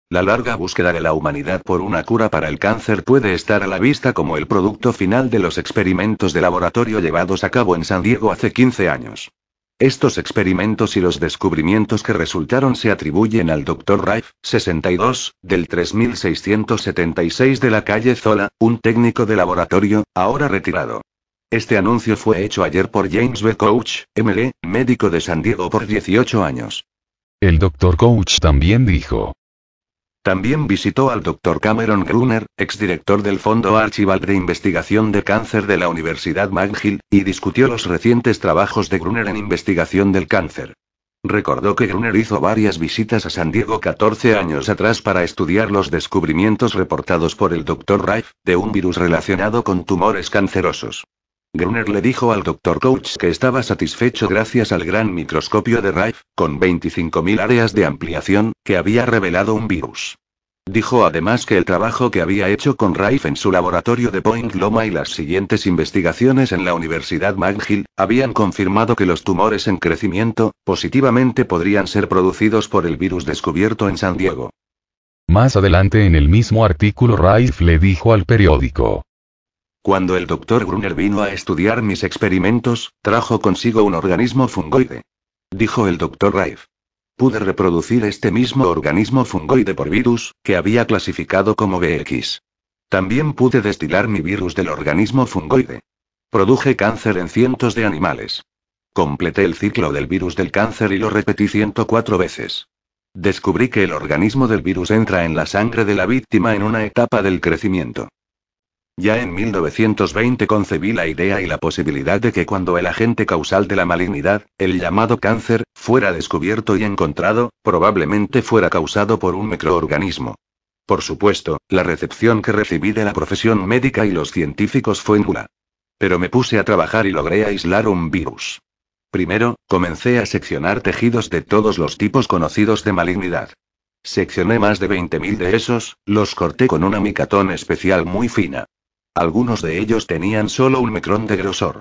La larga búsqueda de la humanidad por una cura para el cáncer puede estar a la vista como el producto final de los experimentos de laboratorio llevados a cabo en San Diego hace 15 años. Estos experimentos y los descubrimientos que resultaron se atribuyen al Dr. Rife, 62, del 3676 de la calle Zola, un técnico de laboratorio, ahora retirado. Este anuncio fue hecho ayer por James B. Coach, MD, médico de San Diego por 18 años. El Dr. Coach también dijo. También visitó al Dr. Cameron Gruner, exdirector del Fondo Archival de Investigación de Cáncer de la Universidad McGill, y discutió los recientes trabajos de Gruner en investigación del cáncer. Recordó que Gruner hizo varias visitas a San Diego 14 años atrás para estudiar los descubrimientos reportados por el Dr. Rife, de un virus relacionado con tumores cancerosos. Gruner le dijo al Dr. Coach que estaba satisfecho gracias al gran microscopio de Rife, con 25.000 áreas de ampliación, que había revelado un virus. Dijo además que el trabajo que había hecho con Rife en su laboratorio de Point Loma y las siguientes investigaciones en la Universidad McGill, habían confirmado que los tumores en crecimiento, positivamente podrían ser producidos por el virus descubierto en San Diego. Más adelante en el mismo artículo Rife le dijo al periódico, cuando el doctor Gruner vino a estudiar mis experimentos, trajo consigo un organismo fungoide. Dijo el doctor Rife. Pude reproducir este mismo organismo fungoide por virus, que había clasificado como BX. También pude destilar mi virus del organismo fungoide. Produje cáncer en cientos de animales. Completé el ciclo del virus del cáncer y lo repetí 104 veces. Descubrí que el organismo del virus entra en la sangre de la víctima en una etapa del crecimiento. Ya en 1920 concebí la idea y la posibilidad de que cuando el agente causal de la malignidad, el llamado cáncer, fuera descubierto y encontrado, probablemente fuera causado por un microorganismo. Por supuesto, la recepción que recibí de la profesión médica y los científicos fue nula. Pero me puse a trabajar y logré aislar un virus. Primero, comencé a seccionar tejidos de todos los tipos conocidos de malignidad. Seccioné más de 20.000 de esos, los corté con una micatón especial muy fina. Algunos de ellos tenían solo un micrón de grosor.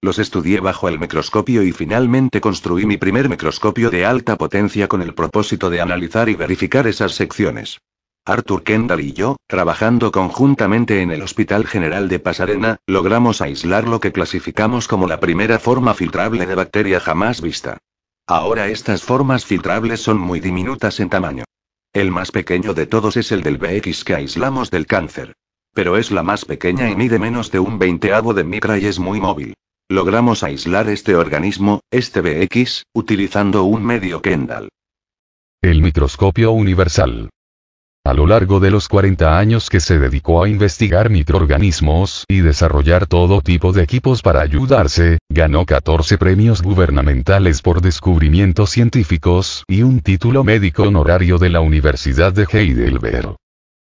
Los estudié bajo el microscopio y finalmente construí mi primer microscopio de alta potencia con el propósito de analizar y verificar esas secciones. Arthur Kendall y yo, trabajando conjuntamente en el Hospital General de Pasarena, logramos aislar lo que clasificamos como la primera forma filtrable de bacteria jamás vista. Ahora estas formas filtrables son muy diminutas en tamaño. El más pequeño de todos es el del BX que aislamos del cáncer. Pero es la más pequeña y mide menos de un veinteavo de micra y es muy móvil. Logramos aislar este organismo, este BX, utilizando un medio Kendall. El microscopio universal. A lo largo de los 40 años que se dedicó a investigar microorganismos y desarrollar todo tipo de equipos para ayudarse, ganó 14 premios gubernamentales por descubrimientos científicos y un título médico honorario de la Universidad de Heidelberg.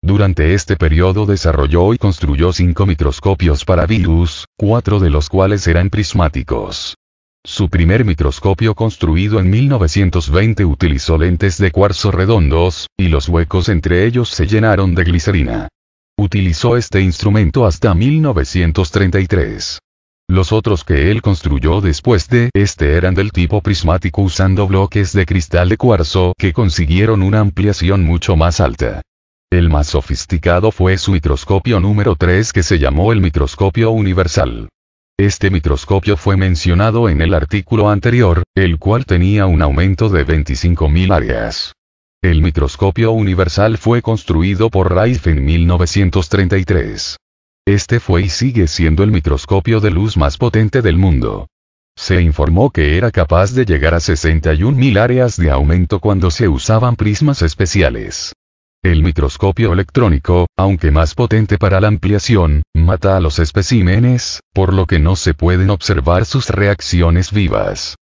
Durante este periodo desarrolló y construyó cinco microscopios para virus, cuatro de los cuales eran prismáticos. Su primer microscopio construido en 1920 utilizó lentes de cuarzo redondos, y los huecos entre ellos se llenaron de glicerina. Utilizó este instrumento hasta 1933. Los otros que él construyó después de este eran del tipo prismático usando bloques de cristal de cuarzo que consiguieron una ampliación mucho más alta. El más sofisticado fue su microscopio número 3 que se llamó el microscopio universal. Este microscopio fue mencionado en el artículo anterior, el cual tenía un aumento de 25.000 áreas. El microscopio universal fue construido por Rife en 1933. Este fue y sigue siendo el microscopio de luz más potente del mundo. Se informó que era capaz de llegar a 61.000 áreas de aumento cuando se usaban prismas especiales. El microscopio electrónico, aunque más potente para la ampliación, mata a los especímenes, por lo que no se pueden observar sus reacciones vivas.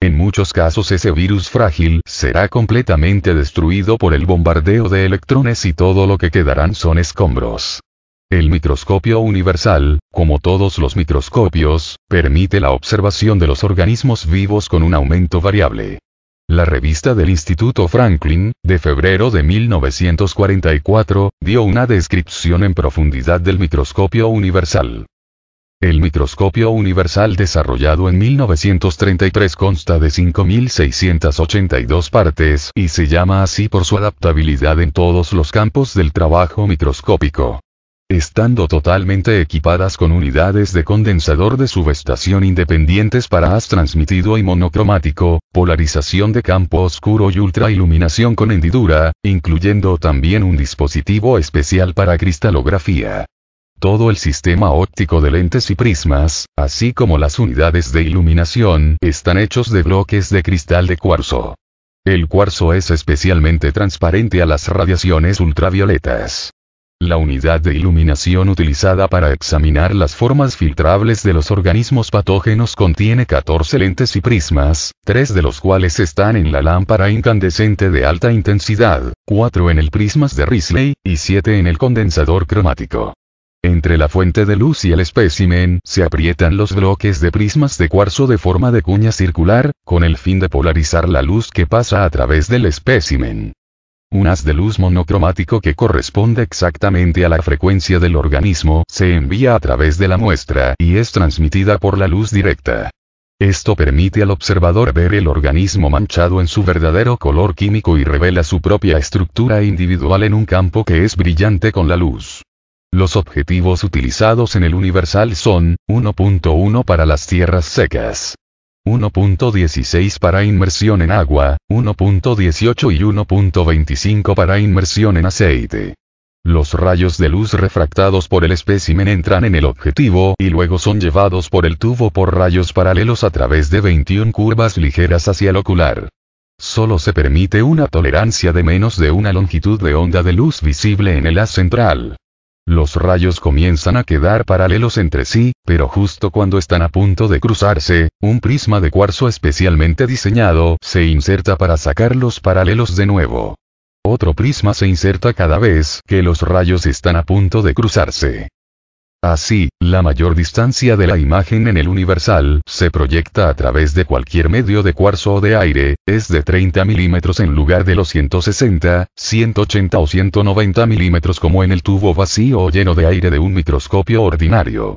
En muchos casos ese virus frágil será completamente destruido por el bombardeo de electrones y todo lo que quedarán son escombros. El microscopio universal, como todos los microscopios, permite la observación de los organismos vivos con un aumento variable. La revista del Instituto Franklin, de febrero de 1944, dio una descripción en profundidad del microscopio universal. El microscopio universal desarrollado en 1933 consta de 5.682 partes y se llama así por su adaptabilidad en todos los campos del trabajo microscópico estando totalmente equipadas con unidades de condensador de subestación independientes para haz transmitido y monocromático, polarización de campo oscuro y ultrailuminación con hendidura, incluyendo también un dispositivo especial para cristalografía. Todo el sistema óptico de lentes y prismas, así como las unidades de iluminación, están hechos de bloques de cristal de cuarzo. El cuarzo es especialmente transparente a las radiaciones ultravioletas. La unidad de iluminación utilizada para examinar las formas filtrables de los organismos patógenos contiene 14 lentes y prismas, tres de los cuales están en la lámpara incandescente de alta intensidad, cuatro en el prismas de Risley, y siete en el condensador cromático. Entre la fuente de luz y el espécimen se aprietan los bloques de prismas de cuarzo de forma de cuña circular, con el fin de polarizar la luz que pasa a través del espécimen. Un haz de luz monocromático que corresponde exactamente a la frecuencia del organismo se envía a través de la muestra y es transmitida por la luz directa. Esto permite al observador ver el organismo manchado en su verdadero color químico y revela su propia estructura individual en un campo que es brillante con la luz. Los objetivos utilizados en el universal son, 1.1 para las tierras secas, 1.16 para inmersión en agua, 1.18 y 1.25 para inmersión en aceite. Los rayos de luz refractados por el espécimen entran en el objetivo y luego son llevados por el tubo por rayos paralelos a través de 21 curvas ligeras hacia el ocular. Solo se permite una tolerancia de menos de una longitud de onda de luz visible en el haz central. Los rayos comienzan a quedar paralelos entre sí, pero justo cuando están a punto de cruzarse, un prisma de cuarzo especialmente diseñado se inserta para sacar los paralelos de nuevo. Otro prisma se inserta cada vez que los rayos están a punto de cruzarse. Así, la mayor distancia de la imagen en el universal se proyecta a través de cualquier medio de cuarzo o de aire, es de 30 milímetros en lugar de los 160, 180 o 190 milímetros como en el tubo vacío o lleno de aire de un microscopio ordinario.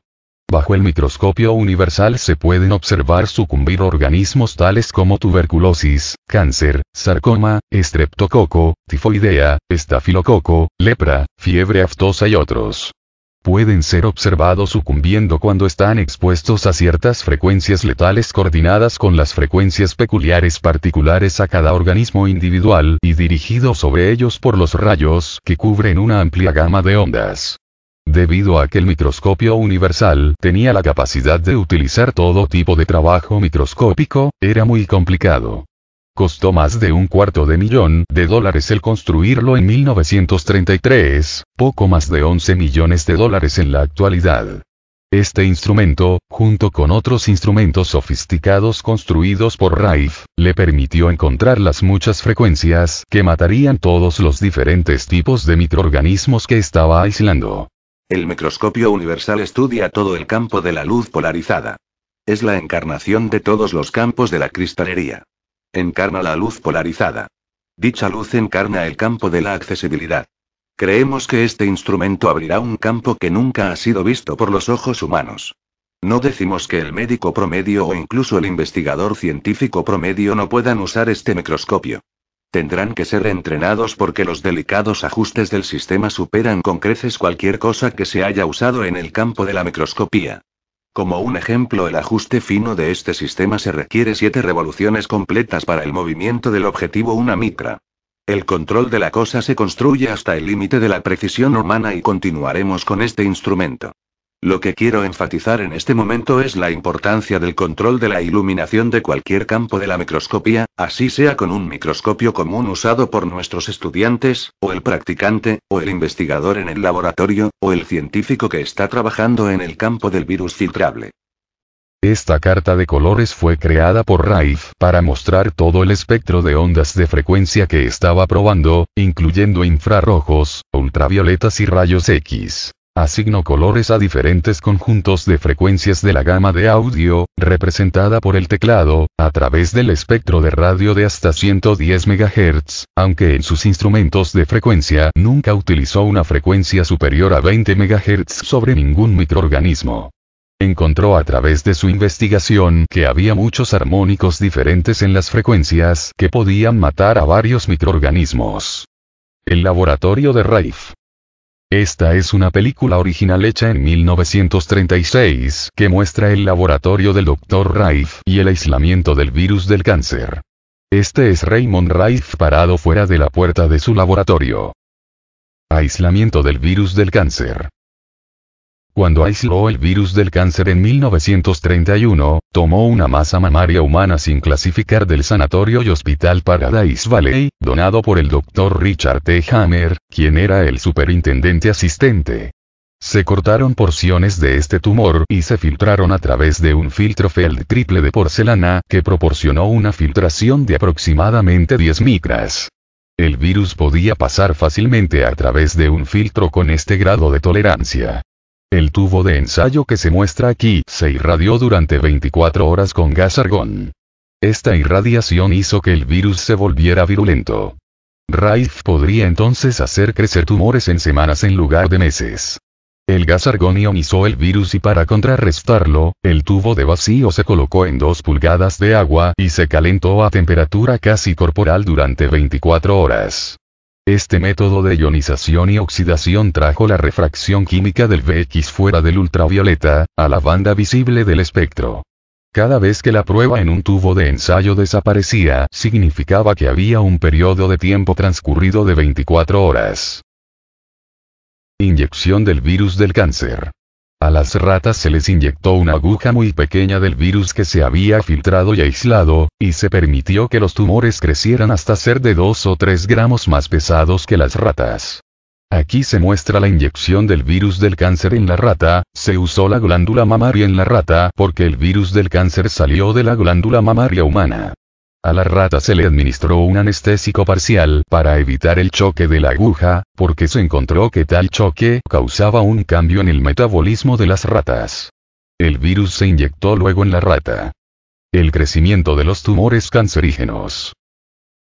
Bajo el microscopio universal se pueden observar sucumbir organismos tales como tuberculosis, cáncer, sarcoma, estreptococo, tifoidea, estafilococo, lepra, fiebre aftosa y otros pueden ser observados sucumbiendo cuando están expuestos a ciertas frecuencias letales coordinadas con las frecuencias peculiares particulares a cada organismo individual y dirigidos sobre ellos por los rayos que cubren una amplia gama de ondas. Debido a que el microscopio universal tenía la capacidad de utilizar todo tipo de trabajo microscópico, era muy complicado. Costó más de un cuarto de millón de dólares el construirlo en 1933, poco más de 11 millones de dólares en la actualidad. Este instrumento, junto con otros instrumentos sofisticados construidos por Rife, le permitió encontrar las muchas frecuencias que matarían todos los diferentes tipos de microorganismos que estaba aislando. El microscopio universal estudia todo el campo de la luz polarizada. Es la encarnación de todos los campos de la cristalería. Encarna la luz polarizada. Dicha luz encarna el campo de la accesibilidad. Creemos que este instrumento abrirá un campo que nunca ha sido visto por los ojos humanos. No decimos que el médico promedio o incluso el investigador científico promedio no puedan usar este microscopio. Tendrán que ser entrenados porque los delicados ajustes del sistema superan con creces cualquier cosa que se haya usado en el campo de la microscopía. Como un ejemplo, el ajuste fino de este sistema se requiere siete revoluciones completas para el movimiento del objetivo una micra. El control de la cosa se construye hasta el límite de la precisión humana y continuaremos con este instrumento. Lo que quiero enfatizar en este momento es la importancia del control de la iluminación de cualquier campo de la microscopía, así sea con un microscopio común usado por nuestros estudiantes, o el practicante, o el investigador en el laboratorio, o el científico que está trabajando en el campo del virus filtrable. Esta carta de colores fue creada por Raif para mostrar todo el espectro de ondas de frecuencia que estaba probando, incluyendo infrarrojos, ultravioletas y rayos X. Asigno colores a diferentes conjuntos de frecuencias de la gama de audio, representada por el teclado, a través del espectro de radio de hasta 110 MHz, aunque en sus instrumentos de frecuencia nunca utilizó una frecuencia superior a 20 MHz sobre ningún microorganismo. Encontró a través de su investigación que había muchos armónicos diferentes en las frecuencias que podían matar a varios microorganismos. El laboratorio de Raif esta es una película original hecha en 1936 que muestra el laboratorio del Dr. Raif y el aislamiento del virus del cáncer. Este es Raymond Raif parado fuera de la puerta de su laboratorio. Aislamiento del virus del cáncer. Cuando aisló el virus del cáncer en 1931, tomó una masa mamaria humana sin clasificar del sanatorio y hospital Paradise Valley, donado por el Dr. Richard T. Hammer, quien era el superintendente asistente. Se cortaron porciones de este tumor y se filtraron a través de un filtro Feld triple de porcelana que proporcionó una filtración de aproximadamente 10 micras. El virus podía pasar fácilmente a través de un filtro con este grado de tolerancia. El tubo de ensayo que se muestra aquí se irradió durante 24 horas con gas argón. Esta irradiación hizo que el virus se volviera virulento. Raif podría entonces hacer crecer tumores en semanas en lugar de meses. El gas argón ionizó el virus y para contrarrestarlo, el tubo de vacío se colocó en 2 pulgadas de agua y se calentó a temperatura casi corporal durante 24 horas. Este método de ionización y oxidación trajo la refracción química del VX fuera del ultravioleta, a la banda visible del espectro. Cada vez que la prueba en un tubo de ensayo desaparecía, significaba que había un periodo de tiempo transcurrido de 24 horas. Inyección del virus del cáncer. A las ratas se les inyectó una aguja muy pequeña del virus que se había filtrado y aislado, y se permitió que los tumores crecieran hasta ser de 2 o 3 gramos más pesados que las ratas. Aquí se muestra la inyección del virus del cáncer en la rata, se usó la glándula mamaria en la rata porque el virus del cáncer salió de la glándula mamaria humana. A la rata se le administró un anestésico parcial para evitar el choque de la aguja, porque se encontró que tal choque causaba un cambio en el metabolismo de las ratas. El virus se inyectó luego en la rata. El crecimiento de los tumores cancerígenos.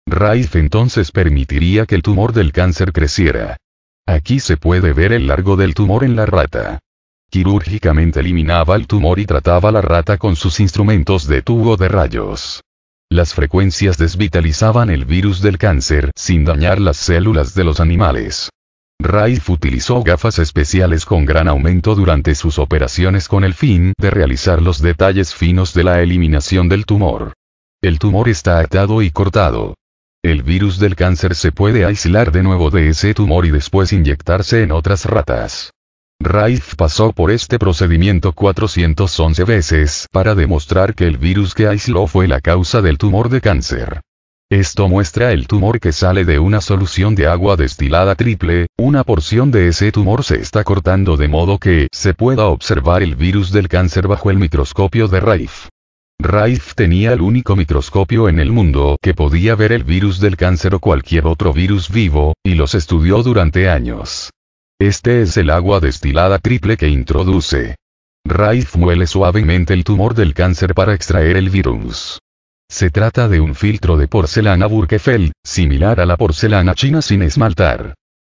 Raif entonces permitiría que el tumor del cáncer creciera. Aquí se puede ver el largo del tumor en la rata. Quirúrgicamente eliminaba el tumor y trataba la rata con sus instrumentos de tubo de rayos. Las frecuencias desvitalizaban el virus del cáncer sin dañar las células de los animales. Raif utilizó gafas especiales con gran aumento durante sus operaciones con el fin de realizar los detalles finos de la eliminación del tumor. El tumor está atado y cortado. El virus del cáncer se puede aislar de nuevo de ese tumor y después inyectarse en otras ratas. Raif pasó por este procedimiento 411 veces para demostrar que el virus que aisló fue la causa del tumor de cáncer. Esto muestra el tumor que sale de una solución de agua destilada triple, una porción de ese tumor se está cortando de modo que se pueda observar el virus del cáncer bajo el microscopio de Raif. Raif tenía el único microscopio en el mundo que podía ver el virus del cáncer o cualquier otro virus vivo, y los estudió durante años. Este es el agua destilada triple que introduce. Raif muele suavemente el tumor del cáncer para extraer el virus. Se trata de un filtro de porcelana Burkefeld, similar a la porcelana china sin esmaltar.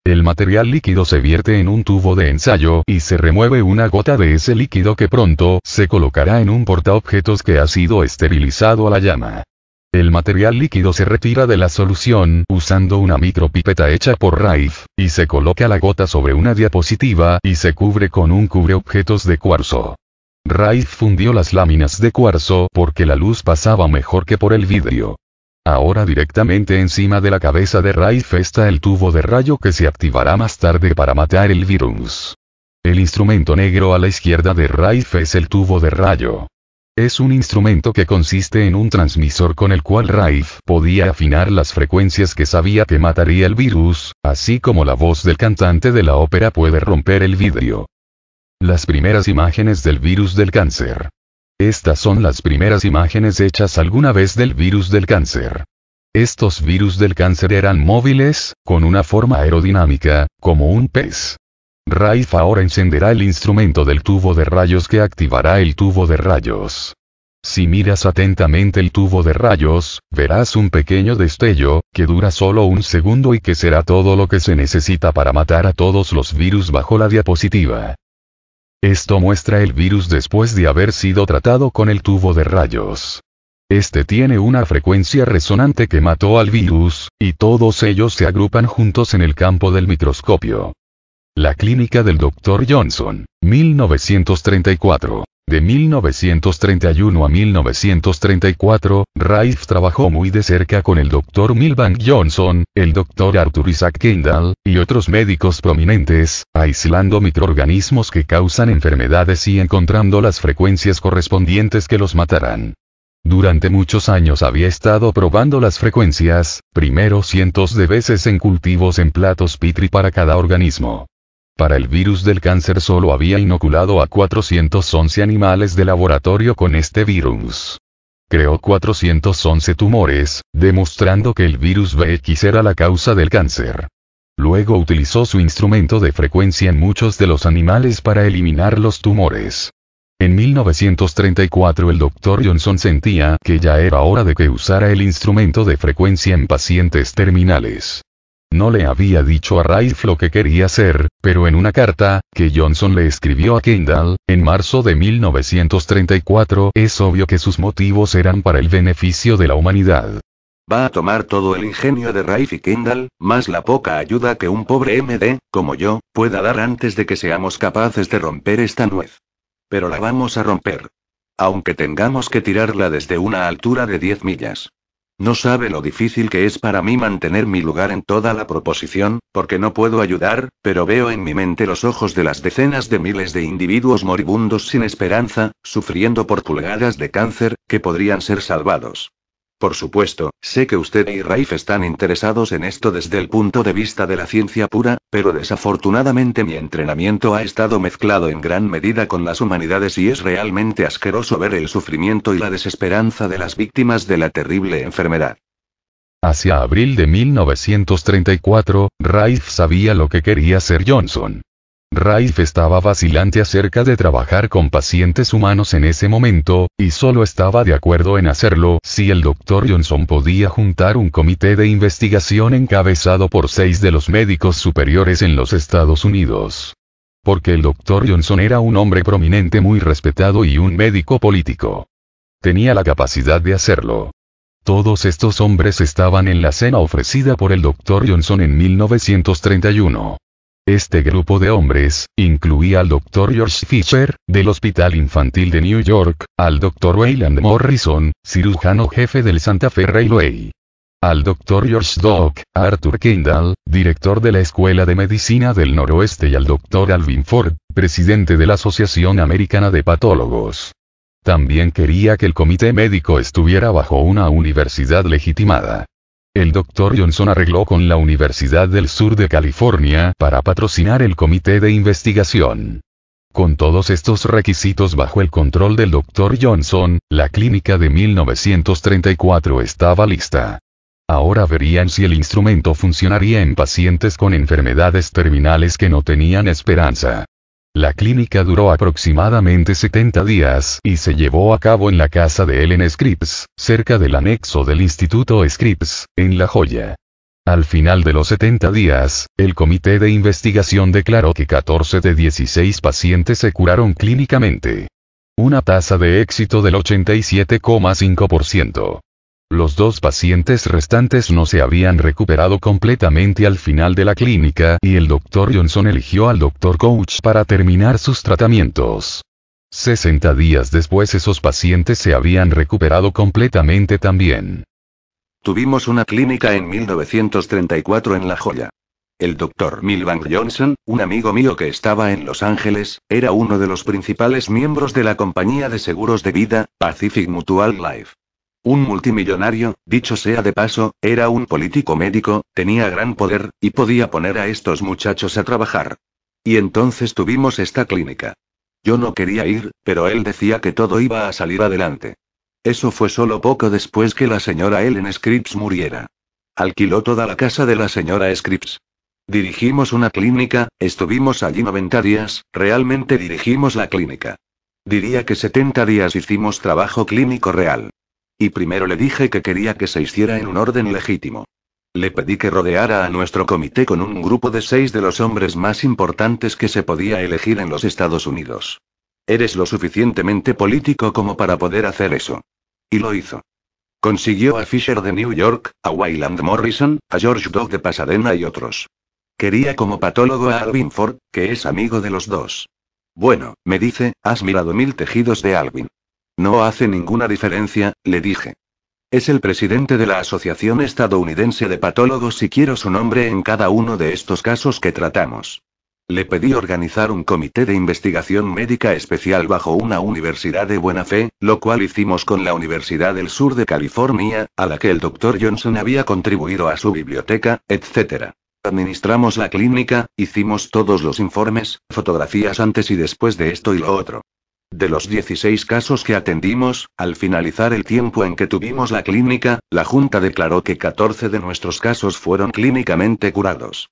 El material líquido se vierte en un tubo de ensayo y se remueve una gota de ese líquido que pronto se colocará en un portaobjetos que ha sido esterilizado a la llama. El material líquido se retira de la solución usando una micropipeta hecha por Raif, y se coloca la gota sobre una diapositiva y se cubre con un cubreobjetos de cuarzo. Raif fundió las láminas de cuarzo porque la luz pasaba mejor que por el vidrio. Ahora directamente encima de la cabeza de Raif está el tubo de rayo que se activará más tarde para matar el virus. El instrumento negro a la izquierda de Raif es el tubo de rayo. Es un instrumento que consiste en un transmisor con el cual Raif podía afinar las frecuencias que sabía que mataría el virus, así como la voz del cantante de la ópera puede romper el vidrio. Las primeras imágenes del virus del cáncer. Estas son las primeras imágenes hechas alguna vez del virus del cáncer. Estos virus del cáncer eran móviles, con una forma aerodinámica, como un pez. Raif ahora encenderá el instrumento del tubo de rayos que activará el tubo de rayos. Si miras atentamente el tubo de rayos, verás un pequeño destello, que dura solo un segundo y que será todo lo que se necesita para matar a todos los virus bajo la diapositiva. Esto muestra el virus después de haber sido tratado con el tubo de rayos. Este tiene una frecuencia resonante que mató al virus, y todos ellos se agrupan juntos en el campo del microscopio. La clínica del Dr. Johnson, 1934. De 1931 a 1934, Raif trabajó muy de cerca con el Dr. Milbank Johnson, el Dr. Arthur Isaac Kendall, y otros médicos prominentes, aislando microorganismos que causan enfermedades y encontrando las frecuencias correspondientes que los matarán. Durante muchos años había estado probando las frecuencias, primero cientos de veces en cultivos en platos Pitri para cada organismo. Para el virus del cáncer solo había inoculado a 411 animales de laboratorio con este virus. Creó 411 tumores, demostrando que el virus VX era la causa del cáncer. Luego utilizó su instrumento de frecuencia en muchos de los animales para eliminar los tumores. En 1934 el Dr. Johnson sentía que ya era hora de que usara el instrumento de frecuencia en pacientes terminales. No le había dicho a Raif lo que quería hacer, pero en una carta, que Johnson le escribió a Kendall, en marzo de 1934, es obvio que sus motivos eran para el beneficio de la humanidad. Va a tomar todo el ingenio de Raif y Kendall, más la poca ayuda que un pobre MD, como yo, pueda dar antes de que seamos capaces de romper esta nuez. Pero la vamos a romper. Aunque tengamos que tirarla desde una altura de 10 millas. No sabe lo difícil que es para mí mantener mi lugar en toda la proposición, porque no puedo ayudar, pero veo en mi mente los ojos de las decenas de miles de individuos moribundos sin esperanza, sufriendo por pulgadas de cáncer, que podrían ser salvados. Por supuesto, sé que usted y Raif están interesados en esto desde el punto de vista de la ciencia pura, pero desafortunadamente mi entrenamiento ha estado mezclado en gran medida con las humanidades y es realmente asqueroso ver el sufrimiento y la desesperanza de las víctimas de la terrible enfermedad. Hacia abril de 1934, Raif sabía lo que quería ser Johnson. Raif estaba vacilante acerca de trabajar con pacientes humanos en ese momento, y solo estaba de acuerdo en hacerlo si el Dr. Johnson podía juntar un comité de investigación encabezado por seis de los médicos superiores en los Estados Unidos. Porque el Dr. Johnson era un hombre prominente muy respetado y un médico político. Tenía la capacidad de hacerlo. Todos estos hombres estaban en la cena ofrecida por el Dr. Johnson en 1931. Este grupo de hombres, incluía al Dr. George Fisher, del Hospital Infantil de New York, al Dr. Wayland Morrison, cirujano jefe del Santa Fe Railway. Al Dr. George Dock, Arthur Kendall, director de la Escuela de Medicina del Noroeste y al Dr. Alvin Ford, presidente de la Asociación Americana de Patólogos. También quería que el comité médico estuviera bajo una universidad legitimada. El Dr. Johnson arregló con la Universidad del Sur de California para patrocinar el comité de investigación. Con todos estos requisitos bajo el control del Dr. Johnson, la clínica de 1934 estaba lista. Ahora verían si el instrumento funcionaría en pacientes con enfermedades terminales que no tenían esperanza. La clínica duró aproximadamente 70 días y se llevó a cabo en la casa de Ellen Scripps, cerca del anexo del Instituto Scripps, en La Joya. Al final de los 70 días, el comité de investigación declaró que 14 de 16 pacientes se curaron clínicamente. Una tasa de éxito del 87,5%. Los dos pacientes restantes no se habían recuperado completamente al final de la clínica y el Dr. Johnson eligió al Dr. Coach para terminar sus tratamientos. 60 días después esos pacientes se habían recuperado completamente también. Tuvimos una clínica en 1934 en La Joya. El Dr. Milbank Johnson, un amigo mío que estaba en Los Ángeles, era uno de los principales miembros de la compañía de seguros de vida, Pacific Mutual Life. Un multimillonario, dicho sea de paso, era un político médico, tenía gran poder, y podía poner a estos muchachos a trabajar. Y entonces tuvimos esta clínica. Yo no quería ir, pero él decía que todo iba a salir adelante. Eso fue solo poco después que la señora Ellen Scripps muriera. Alquiló toda la casa de la señora Scripps. Dirigimos una clínica, estuvimos allí 90 días, realmente dirigimos la clínica. Diría que 70 días hicimos trabajo clínico real. Y primero le dije que quería que se hiciera en un orden legítimo. Le pedí que rodeara a nuestro comité con un grupo de seis de los hombres más importantes que se podía elegir en los Estados Unidos. Eres lo suficientemente político como para poder hacer eso. Y lo hizo. Consiguió a Fisher de New York, a Wayland Morrison, a George Dog de Pasadena y otros. Quería como patólogo a Alvin Ford, que es amigo de los dos. Bueno, me dice, has mirado mil tejidos de Alvin. No hace ninguna diferencia, le dije. Es el presidente de la Asociación Estadounidense de Patólogos y quiero su nombre en cada uno de estos casos que tratamos. Le pedí organizar un comité de investigación médica especial bajo una universidad de buena fe, lo cual hicimos con la Universidad del Sur de California, a la que el Dr. Johnson había contribuido a su biblioteca, etc. Administramos la clínica, hicimos todos los informes, fotografías antes y después de esto y lo otro. De los 16 casos que atendimos, al finalizar el tiempo en que tuvimos la clínica, la Junta declaró que 14 de nuestros casos fueron clínicamente curados.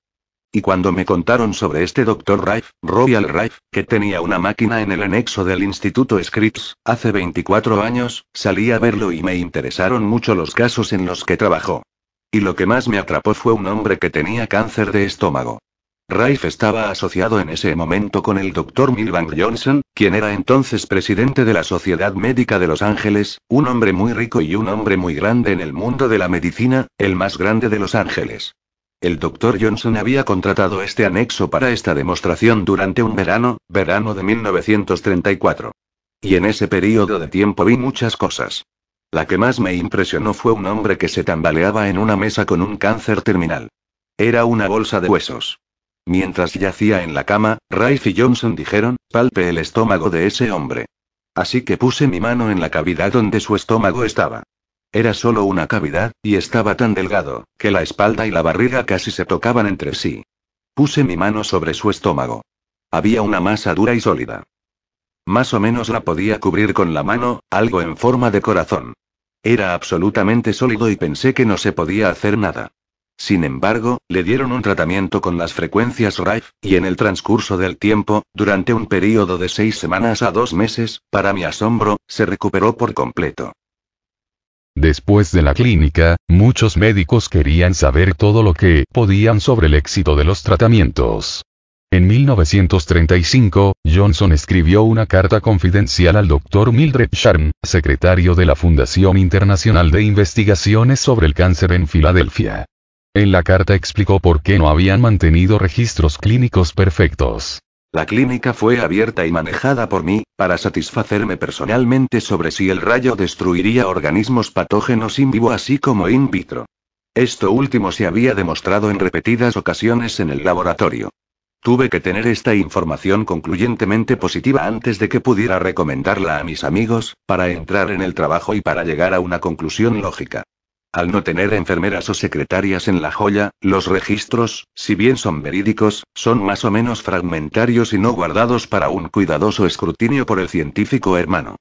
Y cuando me contaron sobre este Dr. Rife, Royal Rife, que tenía una máquina en el anexo del Instituto Scripps, hace 24 años, salí a verlo y me interesaron mucho los casos en los que trabajó. Y lo que más me atrapó fue un hombre que tenía cáncer de estómago. Rife estaba asociado en ese momento con el Dr. Milbank Johnson, quien era entonces presidente de la Sociedad Médica de Los Ángeles, un hombre muy rico y un hombre muy grande en el mundo de la medicina, el más grande de Los Ángeles. El Dr. Johnson había contratado este anexo para esta demostración durante un verano, verano de 1934. Y en ese periodo de tiempo vi muchas cosas. La que más me impresionó fue un hombre que se tambaleaba en una mesa con un cáncer terminal. Era una bolsa de huesos. Mientras yacía en la cama, Rife y Johnson dijeron, palpe el estómago de ese hombre. Así que puse mi mano en la cavidad donde su estómago estaba. Era solo una cavidad, y estaba tan delgado, que la espalda y la barriga casi se tocaban entre sí. Puse mi mano sobre su estómago. Había una masa dura y sólida. Más o menos la podía cubrir con la mano, algo en forma de corazón. Era absolutamente sólido y pensé que no se podía hacer nada. Sin embargo, le dieron un tratamiento con las frecuencias Rife, y en el transcurso del tiempo, durante un periodo de seis semanas a dos meses, para mi asombro, se recuperó por completo. Después de la clínica, muchos médicos querían saber todo lo que podían sobre el éxito de los tratamientos. En 1935, Johnson escribió una carta confidencial al Dr. Mildred Sharm, secretario de la Fundación Internacional de Investigaciones sobre el Cáncer en Filadelfia. En la carta explicó por qué no habían mantenido registros clínicos perfectos. La clínica fue abierta y manejada por mí, para satisfacerme personalmente sobre si el rayo destruiría organismos patógenos in vivo así como in vitro. Esto último se había demostrado en repetidas ocasiones en el laboratorio. Tuve que tener esta información concluyentemente positiva antes de que pudiera recomendarla a mis amigos, para entrar en el trabajo y para llegar a una conclusión lógica. Al no tener enfermeras o secretarias en la joya, los registros, si bien son verídicos, son más o menos fragmentarios y no guardados para un cuidadoso escrutinio por el científico hermano.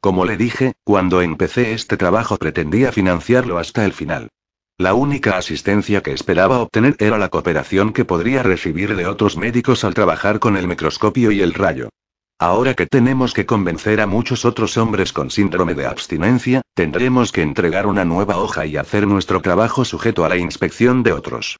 Como le dije, cuando empecé este trabajo pretendía financiarlo hasta el final. La única asistencia que esperaba obtener era la cooperación que podría recibir de otros médicos al trabajar con el microscopio y el rayo. Ahora que tenemos que convencer a muchos otros hombres con síndrome de abstinencia, tendremos que entregar una nueva hoja y hacer nuestro trabajo sujeto a la inspección de otros.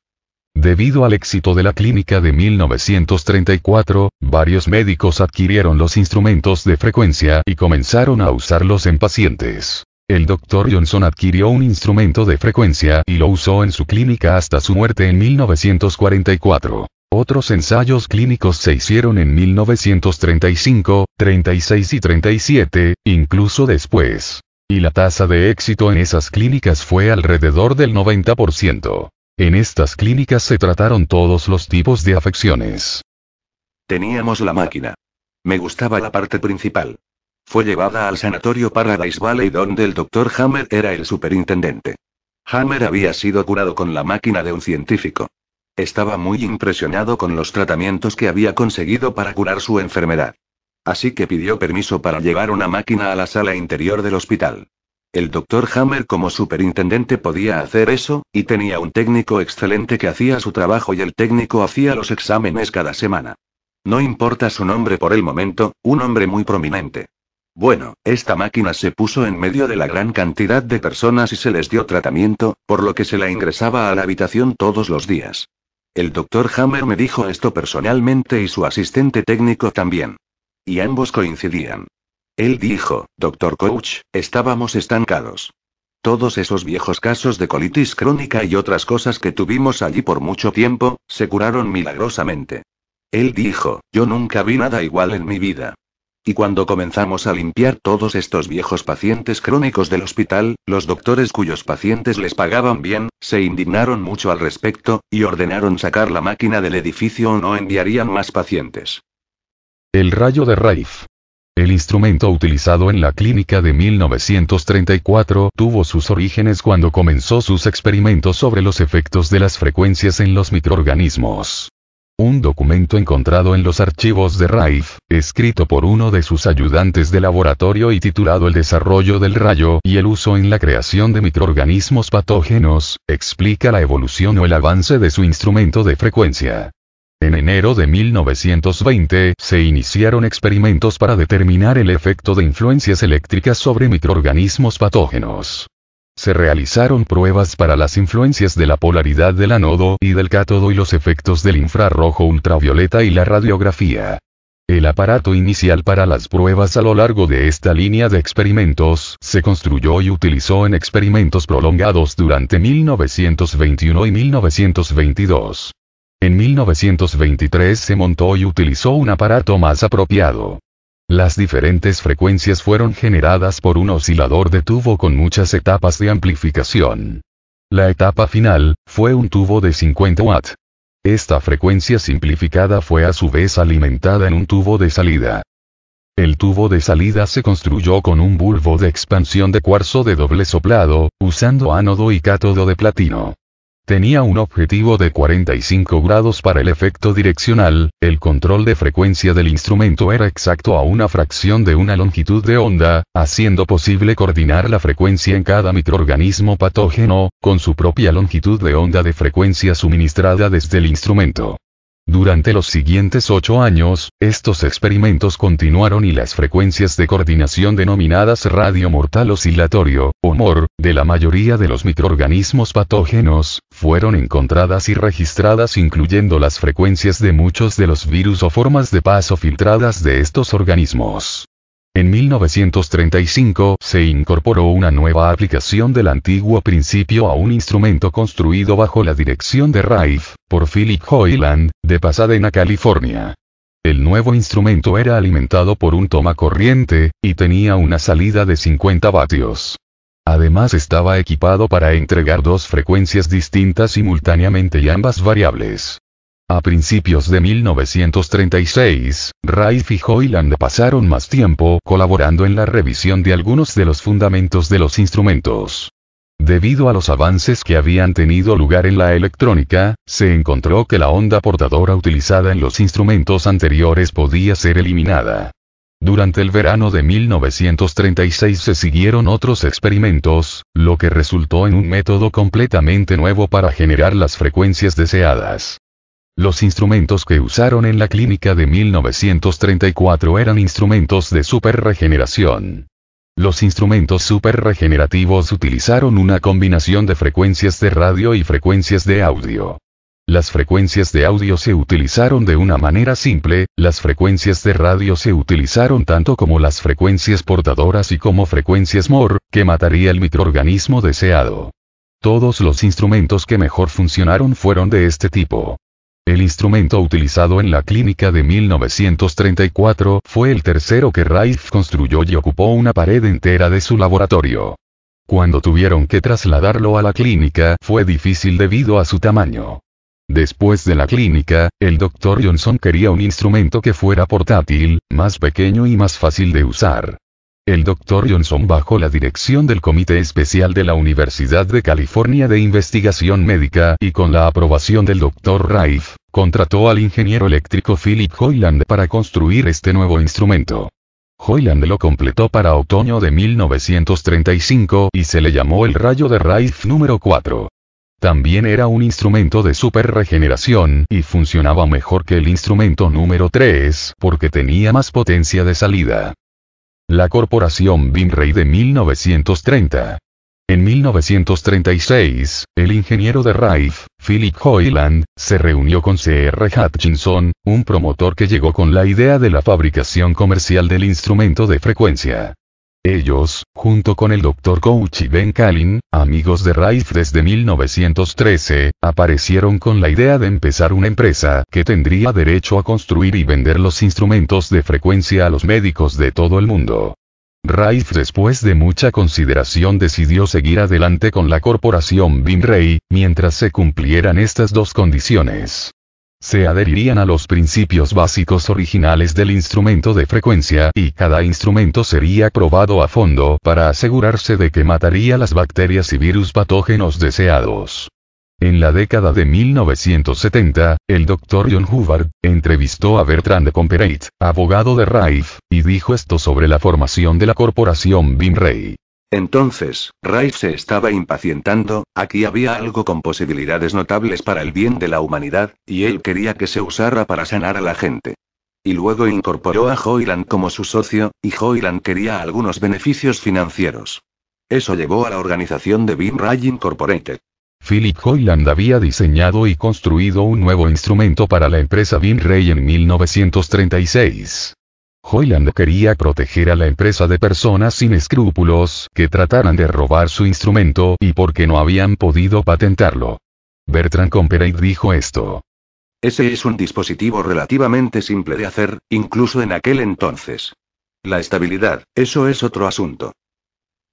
Debido al éxito de la clínica de 1934, varios médicos adquirieron los instrumentos de frecuencia y comenzaron a usarlos en pacientes. El Dr. Johnson adquirió un instrumento de frecuencia y lo usó en su clínica hasta su muerte en 1944. Otros ensayos clínicos se hicieron en 1935, 36 y 37, incluso después. Y la tasa de éxito en esas clínicas fue alrededor del 90%. En estas clínicas se trataron todos los tipos de afecciones. Teníamos la máquina. Me gustaba la parte principal. Fue llevada al sanatorio Paradise Valley donde el Dr. Hammer era el superintendente. Hammer había sido curado con la máquina de un científico. Estaba muy impresionado con los tratamientos que había conseguido para curar su enfermedad. Así que pidió permiso para llevar una máquina a la sala interior del hospital. El Dr. Hammer como superintendente podía hacer eso, y tenía un técnico excelente que hacía su trabajo y el técnico hacía los exámenes cada semana. No importa su nombre por el momento, un hombre muy prominente. Bueno, esta máquina se puso en medio de la gran cantidad de personas y se les dio tratamiento, por lo que se la ingresaba a la habitación todos los días. El doctor Hammer me dijo esto personalmente y su asistente técnico también. Y ambos coincidían. Él dijo, Doctor Coach, estábamos estancados. Todos esos viejos casos de colitis crónica y otras cosas que tuvimos allí por mucho tiempo, se curaron milagrosamente. Él dijo, yo nunca vi nada igual en mi vida. Y cuando comenzamos a limpiar todos estos viejos pacientes crónicos del hospital, los doctores cuyos pacientes les pagaban bien, se indignaron mucho al respecto, y ordenaron sacar la máquina del edificio o no enviarían más pacientes. El rayo de Raif. El instrumento utilizado en la clínica de 1934 tuvo sus orígenes cuando comenzó sus experimentos sobre los efectos de las frecuencias en los microorganismos. Un documento encontrado en los archivos de Raif, escrito por uno de sus ayudantes de laboratorio y titulado El desarrollo del rayo y el uso en la creación de microorganismos patógenos, explica la evolución o el avance de su instrumento de frecuencia. En enero de 1920 se iniciaron experimentos para determinar el efecto de influencias eléctricas sobre microorganismos patógenos. Se realizaron pruebas para las influencias de la polaridad del ánodo y del cátodo y los efectos del infrarrojo ultravioleta y la radiografía. El aparato inicial para las pruebas a lo largo de esta línea de experimentos se construyó y utilizó en experimentos prolongados durante 1921 y 1922. En 1923 se montó y utilizó un aparato más apropiado. Las diferentes frecuencias fueron generadas por un oscilador de tubo con muchas etapas de amplificación. La etapa final, fue un tubo de 50 watts. Esta frecuencia simplificada fue a su vez alimentada en un tubo de salida. El tubo de salida se construyó con un bulbo de expansión de cuarzo de doble soplado, usando ánodo y cátodo de platino. Tenía un objetivo de 45 grados para el efecto direccional, el control de frecuencia del instrumento era exacto a una fracción de una longitud de onda, haciendo posible coordinar la frecuencia en cada microorganismo patógeno, con su propia longitud de onda de frecuencia suministrada desde el instrumento. Durante los siguientes ocho años, estos experimentos continuaron y las frecuencias de coordinación denominadas radio mortal oscilatorio, o MOR, de la mayoría de los microorganismos patógenos, fueron encontradas y registradas incluyendo las frecuencias de muchos de los virus o formas de paso filtradas de estos organismos. En 1935 se incorporó una nueva aplicación del antiguo principio a un instrumento construido bajo la dirección de Rife, por Philip Hoyland, de Pasadena, California. El nuevo instrumento era alimentado por un toma corriente, y tenía una salida de 50 vatios. Además estaba equipado para entregar dos frecuencias distintas simultáneamente y ambas variables. A principios de 1936, Rife y Hoyland pasaron más tiempo colaborando en la revisión de algunos de los fundamentos de los instrumentos. Debido a los avances que habían tenido lugar en la electrónica, se encontró que la onda portadora utilizada en los instrumentos anteriores podía ser eliminada. Durante el verano de 1936 se siguieron otros experimentos, lo que resultó en un método completamente nuevo para generar las frecuencias deseadas. Los instrumentos que usaron en la clínica de 1934 eran instrumentos de superregeneración. Los instrumentos superregenerativos utilizaron una combinación de frecuencias de radio y frecuencias de audio. Las frecuencias de audio se utilizaron de una manera simple, las frecuencias de radio se utilizaron tanto como las frecuencias portadoras y como frecuencias MOR, que mataría el microorganismo deseado. Todos los instrumentos que mejor funcionaron fueron de este tipo. El instrumento utilizado en la clínica de 1934 fue el tercero que Rife construyó y ocupó una pared entera de su laboratorio. Cuando tuvieron que trasladarlo a la clínica fue difícil debido a su tamaño. Después de la clínica, el Dr. Johnson quería un instrumento que fuera portátil, más pequeño y más fácil de usar. El Dr. Johnson bajo la dirección del Comité Especial de la Universidad de California de Investigación Médica y con la aprobación del Dr. Rife, contrató al ingeniero eléctrico Philip Hoyland para construir este nuevo instrumento. Hoyland lo completó para otoño de 1935 y se le llamó el rayo de Rife número 4. También era un instrumento de superregeneración, y funcionaba mejor que el instrumento número 3, porque tenía más potencia de salida. La corporación Bimray de 1930. En 1936, el ingeniero de Rife, Philip Hoyland, se reunió con C.R. Hutchinson, un promotor que llegó con la idea de la fabricación comercial del instrumento de frecuencia. Ellos, junto con el Dr. Coach y Ben Kalin, amigos de Rife desde 1913, aparecieron con la idea de empezar una empresa que tendría derecho a construir y vender los instrumentos de frecuencia a los médicos de todo el mundo. Rife después de mucha consideración decidió seguir adelante con la corporación Binray, mientras se cumplieran estas dos condiciones se adherirían a los principios básicos originales del instrumento de frecuencia y cada instrumento sería probado a fondo para asegurarse de que mataría las bacterias y virus patógenos deseados. En la década de 1970, el Dr. John Hubbard entrevistó a Bertrand Comperate, abogado de Rife, y dijo esto sobre la formación de la corporación Bimray. Entonces, Rife se estaba impacientando, aquí había algo con posibilidades notables para el bien de la humanidad, y él quería que se usara para sanar a la gente. Y luego incorporó a Hoyland como su socio, y Hoyland quería algunos beneficios financieros. Eso llevó a la organización de Beam Ray Incorporated. Philip Hoyland había diseñado y construido un nuevo instrumento para la empresa Beam Ray en 1936. Hoyland quería proteger a la empresa de personas sin escrúpulos que trataran de robar su instrumento y porque no habían podido patentarlo. Bertrand Comperate dijo esto. Ese es un dispositivo relativamente simple de hacer, incluso en aquel entonces. La estabilidad, eso es otro asunto.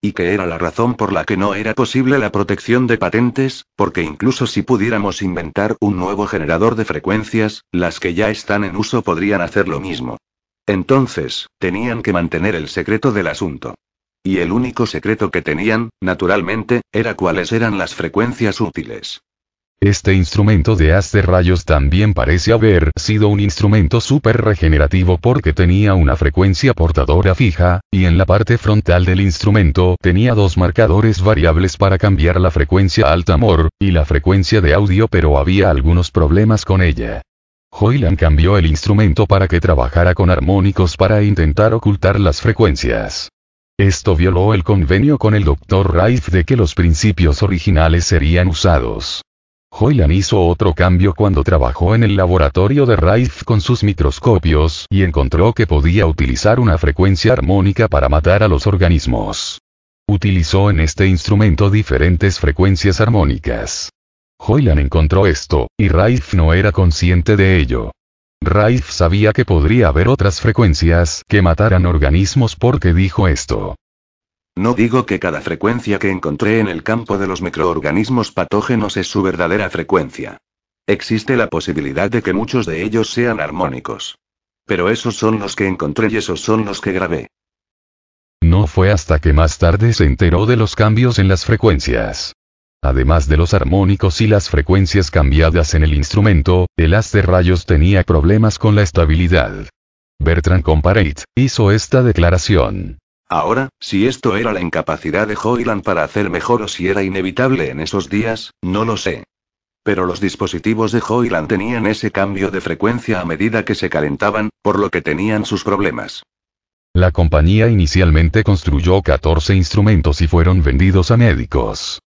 Y que era la razón por la que no era posible la protección de patentes, porque incluso si pudiéramos inventar un nuevo generador de frecuencias, las que ya están en uso podrían hacer lo mismo. Entonces, tenían que mantener el secreto del asunto. Y el único secreto que tenían, naturalmente, era cuáles eran las frecuencias útiles. Este instrumento de haz de rayos también parece haber sido un instrumento súper regenerativo porque tenía una frecuencia portadora fija, y en la parte frontal del instrumento tenía dos marcadores variables para cambiar la frecuencia alta mor, y la frecuencia de audio pero había algunos problemas con ella. Hoyland cambió el instrumento para que trabajara con armónicos para intentar ocultar las frecuencias. Esto violó el convenio con el Dr. Rife de que los principios originales serían usados. Hoyland hizo otro cambio cuando trabajó en el laboratorio de Rife con sus microscopios y encontró que podía utilizar una frecuencia armónica para matar a los organismos. Utilizó en este instrumento diferentes frecuencias armónicas. Hoyland encontró esto, y Rife no era consciente de ello. Rife sabía que podría haber otras frecuencias que mataran organismos porque dijo esto. No digo que cada frecuencia que encontré en el campo de los microorganismos patógenos es su verdadera frecuencia. Existe la posibilidad de que muchos de ellos sean armónicos. Pero esos son los que encontré y esos son los que grabé. No fue hasta que más tarde se enteró de los cambios en las frecuencias. Además de los armónicos y las frecuencias cambiadas en el instrumento, el haz de rayos tenía problemas con la estabilidad. Bertrand Comparate hizo esta declaración. Ahora, si esto era la incapacidad de Hoyland para hacer mejor o si era inevitable en esos días, no lo sé. Pero los dispositivos de Hoyland tenían ese cambio de frecuencia a medida que se calentaban, por lo que tenían sus problemas. La compañía inicialmente construyó 14 instrumentos y fueron vendidos a médicos.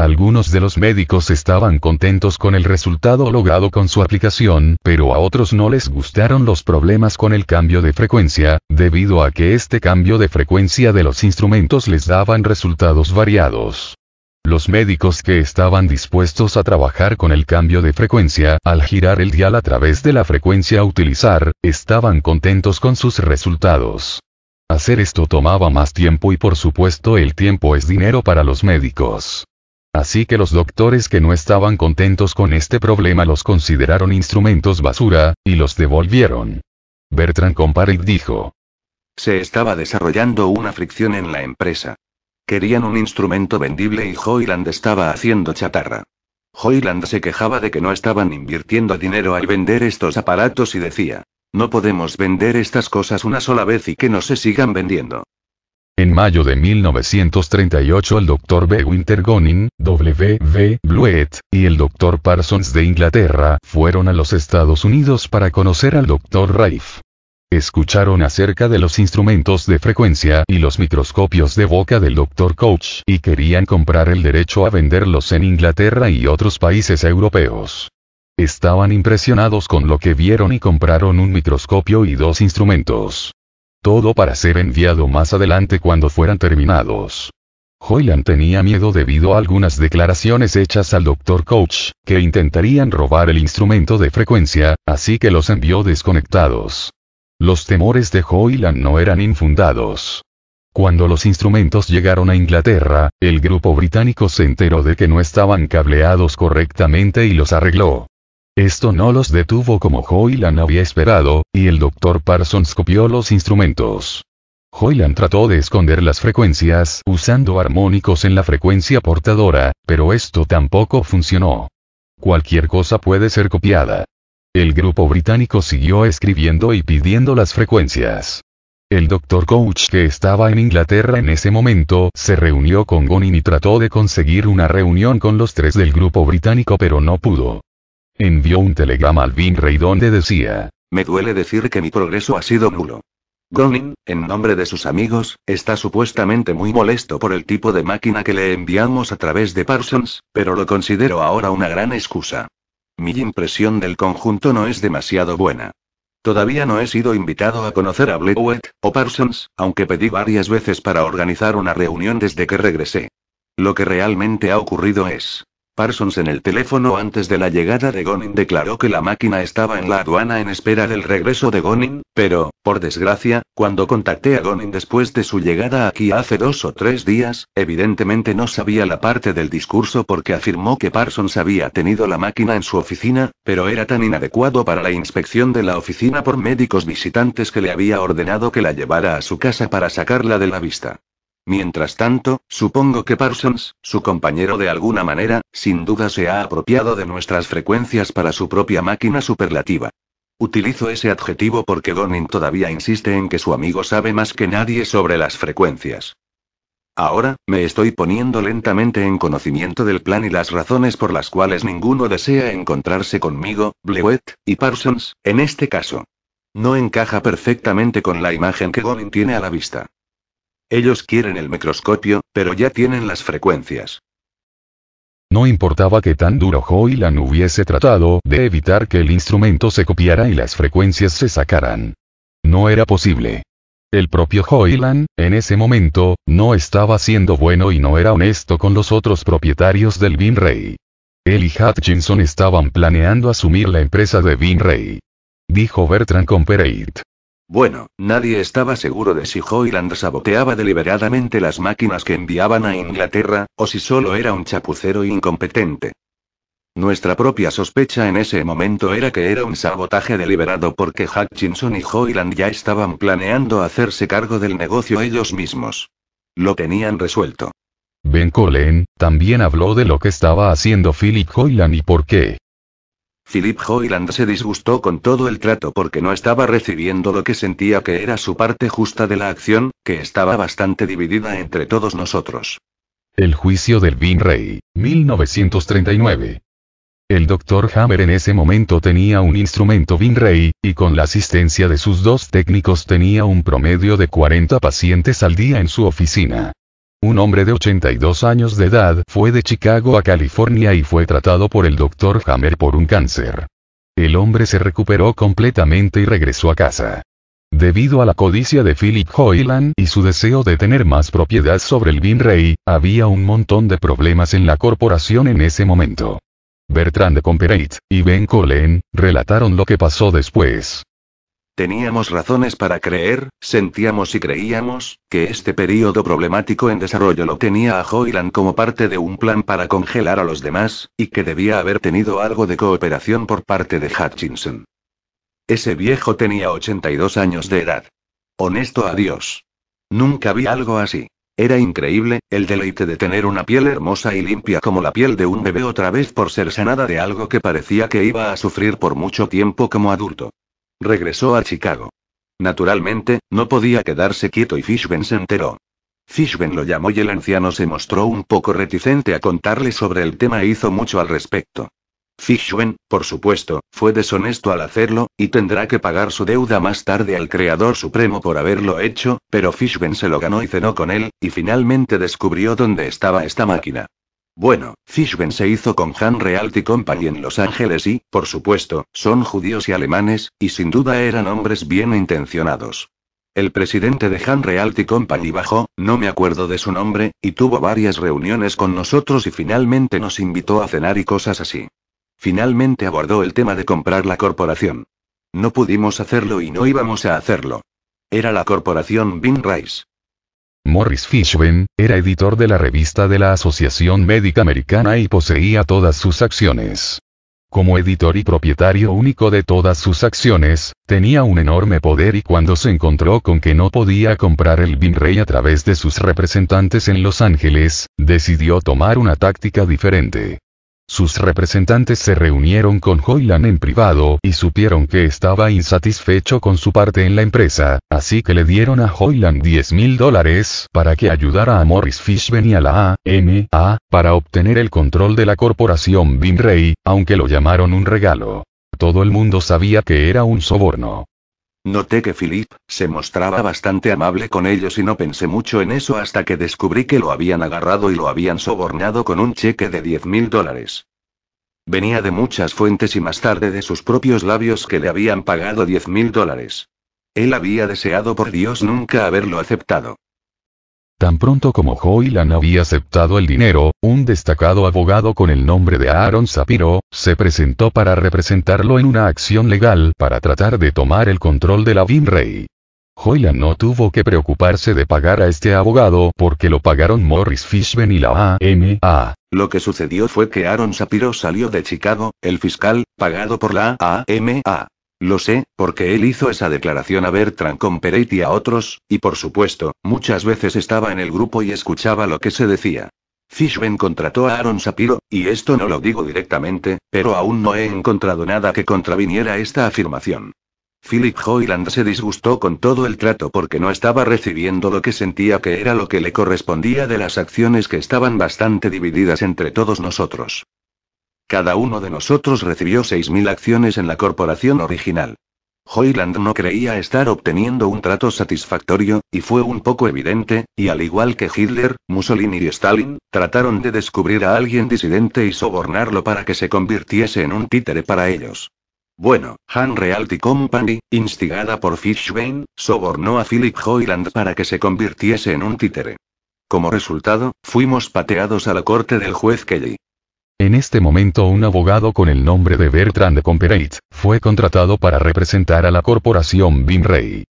Algunos de los médicos estaban contentos con el resultado logrado con su aplicación, pero a otros no les gustaron los problemas con el cambio de frecuencia, debido a que este cambio de frecuencia de los instrumentos les daban resultados variados. Los médicos que estaban dispuestos a trabajar con el cambio de frecuencia, al girar el dial a través de la frecuencia a utilizar, estaban contentos con sus resultados. Hacer esto tomaba más tiempo y por supuesto el tiempo es dinero para los médicos. Así que los doctores que no estaban contentos con este problema los consideraron instrumentos basura, y los devolvieron. Bertrand Comparet dijo. Se estaba desarrollando una fricción en la empresa. Querían un instrumento vendible y Hoyland estaba haciendo chatarra. Hoyland se quejaba de que no estaban invirtiendo dinero al vender estos aparatos y decía, no podemos vender estas cosas una sola vez y que no se sigan vendiendo. En mayo de 1938 el Dr. B. Winter Gonin, W. V. Bluet, y el Dr. Parsons de Inglaterra fueron a los Estados Unidos para conocer al Dr. Raif. Escucharon acerca de los instrumentos de frecuencia y los microscopios de boca del Dr. Coach y querían comprar el derecho a venderlos en Inglaterra y otros países europeos. Estaban impresionados con lo que vieron y compraron un microscopio y dos instrumentos. Todo para ser enviado más adelante cuando fueran terminados. Hoyland tenía miedo debido a algunas declaraciones hechas al Dr. Coach, que intentarían robar el instrumento de frecuencia, así que los envió desconectados. Los temores de Hoyland no eran infundados. Cuando los instrumentos llegaron a Inglaterra, el grupo británico se enteró de que no estaban cableados correctamente y los arregló. Esto no los detuvo como Hoyland había esperado, y el Dr. Parsons copió los instrumentos. Hoyland trató de esconder las frecuencias usando armónicos en la frecuencia portadora, pero esto tampoco funcionó. Cualquier cosa puede ser copiada. El grupo británico siguió escribiendo y pidiendo las frecuencias. El Dr. Coach que estaba en Inglaterra en ese momento se reunió con Gonin y trató de conseguir una reunión con los tres del grupo británico pero no pudo. Envió un telegrama al Rey donde decía, Me duele decir que mi progreso ha sido nulo. Gonin, en nombre de sus amigos, está supuestamente muy molesto por el tipo de máquina que le enviamos a través de Parsons, pero lo considero ahora una gran excusa. Mi impresión del conjunto no es demasiado buena. Todavía no he sido invitado a conocer a Blewett, o Parsons, aunque pedí varias veces para organizar una reunión desde que regresé. Lo que realmente ha ocurrido es, Parsons en el teléfono antes de la llegada de Gonin declaró que la máquina estaba en la aduana en espera del regreso de Gonin, pero, por desgracia, cuando contacté a Gonin después de su llegada aquí hace dos o tres días, evidentemente no sabía la parte del discurso porque afirmó que Parsons había tenido la máquina en su oficina, pero era tan inadecuado para la inspección de la oficina por médicos visitantes que le había ordenado que la llevara a su casa para sacarla de la vista. Mientras tanto, supongo que Parsons, su compañero de alguna manera, sin duda se ha apropiado de nuestras frecuencias para su propia máquina superlativa. Utilizo ese adjetivo porque Gonin todavía insiste en que su amigo sabe más que nadie sobre las frecuencias. Ahora, me estoy poniendo lentamente en conocimiento del plan y las razones por las cuales ninguno desea encontrarse conmigo, Blewett, y Parsons, en este caso. No encaja perfectamente con la imagen que Gonin tiene a la vista. Ellos quieren el microscopio, pero ya tienen las frecuencias. No importaba que tan duro Hoyland hubiese tratado de evitar que el instrumento se copiara y las frecuencias se sacaran. No era posible. El propio Hoyland, en ese momento, no estaba siendo bueno y no era honesto con los otros propietarios del Ray. Él y Hutchinson estaban planeando asumir la empresa de Ray. Dijo Bertrand Comperate. Bueno, nadie estaba seguro de si Hoyland saboteaba deliberadamente las máquinas que enviaban a Inglaterra, o si solo era un chapucero incompetente. Nuestra propia sospecha en ese momento era que era un sabotaje deliberado porque Hutchinson y Hoyland ya estaban planeando hacerse cargo del negocio ellos mismos. Lo tenían resuelto. Ben Colen, también habló de lo que estaba haciendo Philip Hoyland y por qué. Philip Hoyland se disgustó con todo el trato porque no estaba recibiendo lo que sentía que era su parte justa de la acción, que estaba bastante dividida entre todos nosotros. El juicio del Rey, 1939. El Dr. Hammer en ese momento tenía un instrumento Rey, y con la asistencia de sus dos técnicos tenía un promedio de 40 pacientes al día en su oficina. Un hombre de 82 años de edad fue de Chicago a California y fue tratado por el Dr. Hammer por un cáncer. El hombre se recuperó completamente y regresó a casa. Debido a la codicia de Philip Hoyland y su deseo de tener más propiedad sobre el Ray, había un montón de problemas en la corporación en ese momento. Bertrand de Comperate y Ben Colen relataron lo que pasó después. Teníamos razones para creer, sentíamos y creíamos, que este periodo problemático en desarrollo lo tenía a Hoyland como parte de un plan para congelar a los demás, y que debía haber tenido algo de cooperación por parte de Hutchinson. Ese viejo tenía 82 años de edad. Honesto a Dios. Nunca vi algo así. Era increíble, el deleite de tener una piel hermosa y limpia como la piel de un bebé otra vez por ser sanada de algo que parecía que iba a sufrir por mucho tiempo como adulto. Regresó a Chicago. Naturalmente, no podía quedarse quieto y Fishben se enteró. Fishben lo llamó y el anciano se mostró un poco reticente a contarle sobre el tema e hizo mucho al respecto. Fishben, por supuesto, fue deshonesto al hacerlo, y tendrá que pagar su deuda más tarde al Creador Supremo por haberlo hecho, pero Fishben se lo ganó y cenó con él, y finalmente descubrió dónde estaba esta máquina. Bueno, Fishben se hizo con Han Realty Company en Los Ángeles y, por supuesto, son judíos y alemanes, y sin duda eran hombres bien intencionados. El presidente de Han Realty Company bajó, no me acuerdo de su nombre, y tuvo varias reuniones con nosotros y finalmente nos invitó a cenar y cosas así. Finalmente abordó el tema de comprar la corporación. No pudimos hacerlo y no íbamos a hacerlo. Era la corporación Bin Rice. Morris Fishben, era editor de la revista de la Asociación Médica Americana y poseía todas sus acciones. Como editor y propietario único de todas sus acciones, tenía un enorme poder y cuando se encontró con que no podía comprar el Rey a través de sus representantes en Los Ángeles, decidió tomar una táctica diferente. Sus representantes se reunieron con Hoyland en privado y supieron que estaba insatisfecho con su parte en la empresa, así que le dieron a Hoyland 10 mil dólares para que ayudara a Morris Fishben y a la AMA para obtener el control de la corporación Ray, aunque lo llamaron un regalo. Todo el mundo sabía que era un soborno. Noté que Philip se mostraba bastante amable con ellos y no pensé mucho en eso hasta que descubrí que lo habían agarrado y lo habían sobornado con un cheque de 10 mil dólares. Venía de muchas fuentes y más tarde de sus propios labios que le habían pagado 10 mil dólares. Él había deseado por Dios nunca haberlo aceptado. Tan pronto como Hoyland había aceptado el dinero, un destacado abogado con el nombre de Aaron Sapiro, se presentó para representarlo en una acción legal para tratar de tomar el control de la Ray. Hoyland no tuvo que preocuparse de pagar a este abogado porque lo pagaron Morris Fishben y la AMA. Lo que sucedió fue que Aaron Sapiro salió de Chicago, el fiscal, pagado por la AMA. Lo sé, porque él hizo esa declaración a Bertrand Comperate y a otros, y por supuesto, muchas veces estaba en el grupo y escuchaba lo que se decía. Fishben contrató a Aaron Sapiro, y esto no lo digo directamente, pero aún no he encontrado nada que contraviniera esta afirmación. Philip Hoyland se disgustó con todo el trato porque no estaba recibiendo lo que sentía que era lo que le correspondía de las acciones que estaban bastante divididas entre todos nosotros. Cada uno de nosotros recibió 6.000 acciones en la corporación original. Hoyland no creía estar obteniendo un trato satisfactorio, y fue un poco evidente, y al igual que Hitler, Mussolini y Stalin, trataron de descubrir a alguien disidente y sobornarlo para que se convirtiese en un títere para ellos. Bueno, Han Realty Company, instigada por Fishbein, sobornó a Philip Hoyland para que se convirtiese en un títere. Como resultado, fuimos pateados a la corte del juez Kelly. En este momento un abogado con el nombre de Bertrand Comperate, fue contratado para representar a la corporación Ray.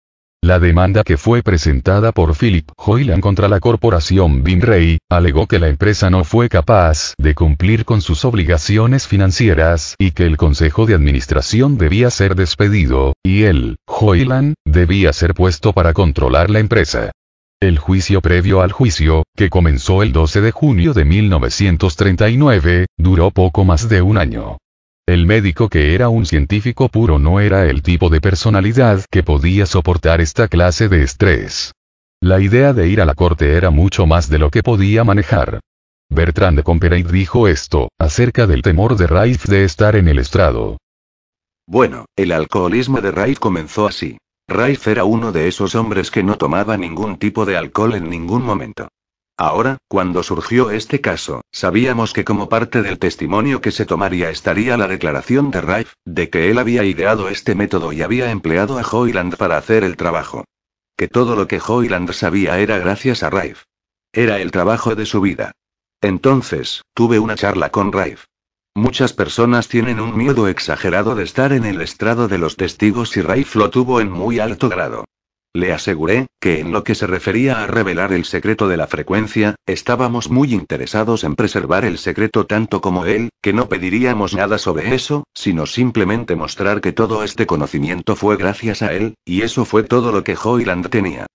La demanda que fue presentada por Philip Hoyland contra la corporación Ray, alegó que la empresa no fue capaz de cumplir con sus obligaciones financieras y que el consejo de administración debía ser despedido, y él, Hoyland, debía ser puesto para controlar la empresa. El juicio previo al juicio, que comenzó el 12 de junio de 1939, duró poco más de un año. El médico que era un científico puro no era el tipo de personalidad que podía soportar esta clase de estrés. La idea de ir a la corte era mucho más de lo que podía manejar. Bertrand de Comperate dijo esto, acerca del temor de Raif de estar en el estrado. Bueno, el alcoholismo de Raif comenzó así. Raif era uno de esos hombres que no tomaba ningún tipo de alcohol en ningún momento. Ahora, cuando surgió este caso, sabíamos que como parte del testimonio que se tomaría estaría la declaración de Rife, de que él había ideado este método y había empleado a Hoyland para hacer el trabajo. Que todo lo que Hoyland sabía era gracias a Rife. Era el trabajo de su vida. Entonces, tuve una charla con Rife. Muchas personas tienen un miedo exagerado de estar en el estrado de los testigos y Rife lo tuvo en muy alto grado. Le aseguré, que en lo que se refería a revelar el secreto de la frecuencia, estábamos muy interesados en preservar el secreto tanto como él, que no pediríamos nada sobre eso, sino simplemente mostrar que todo este conocimiento fue gracias a él, y eso fue todo lo que Hoyland tenía.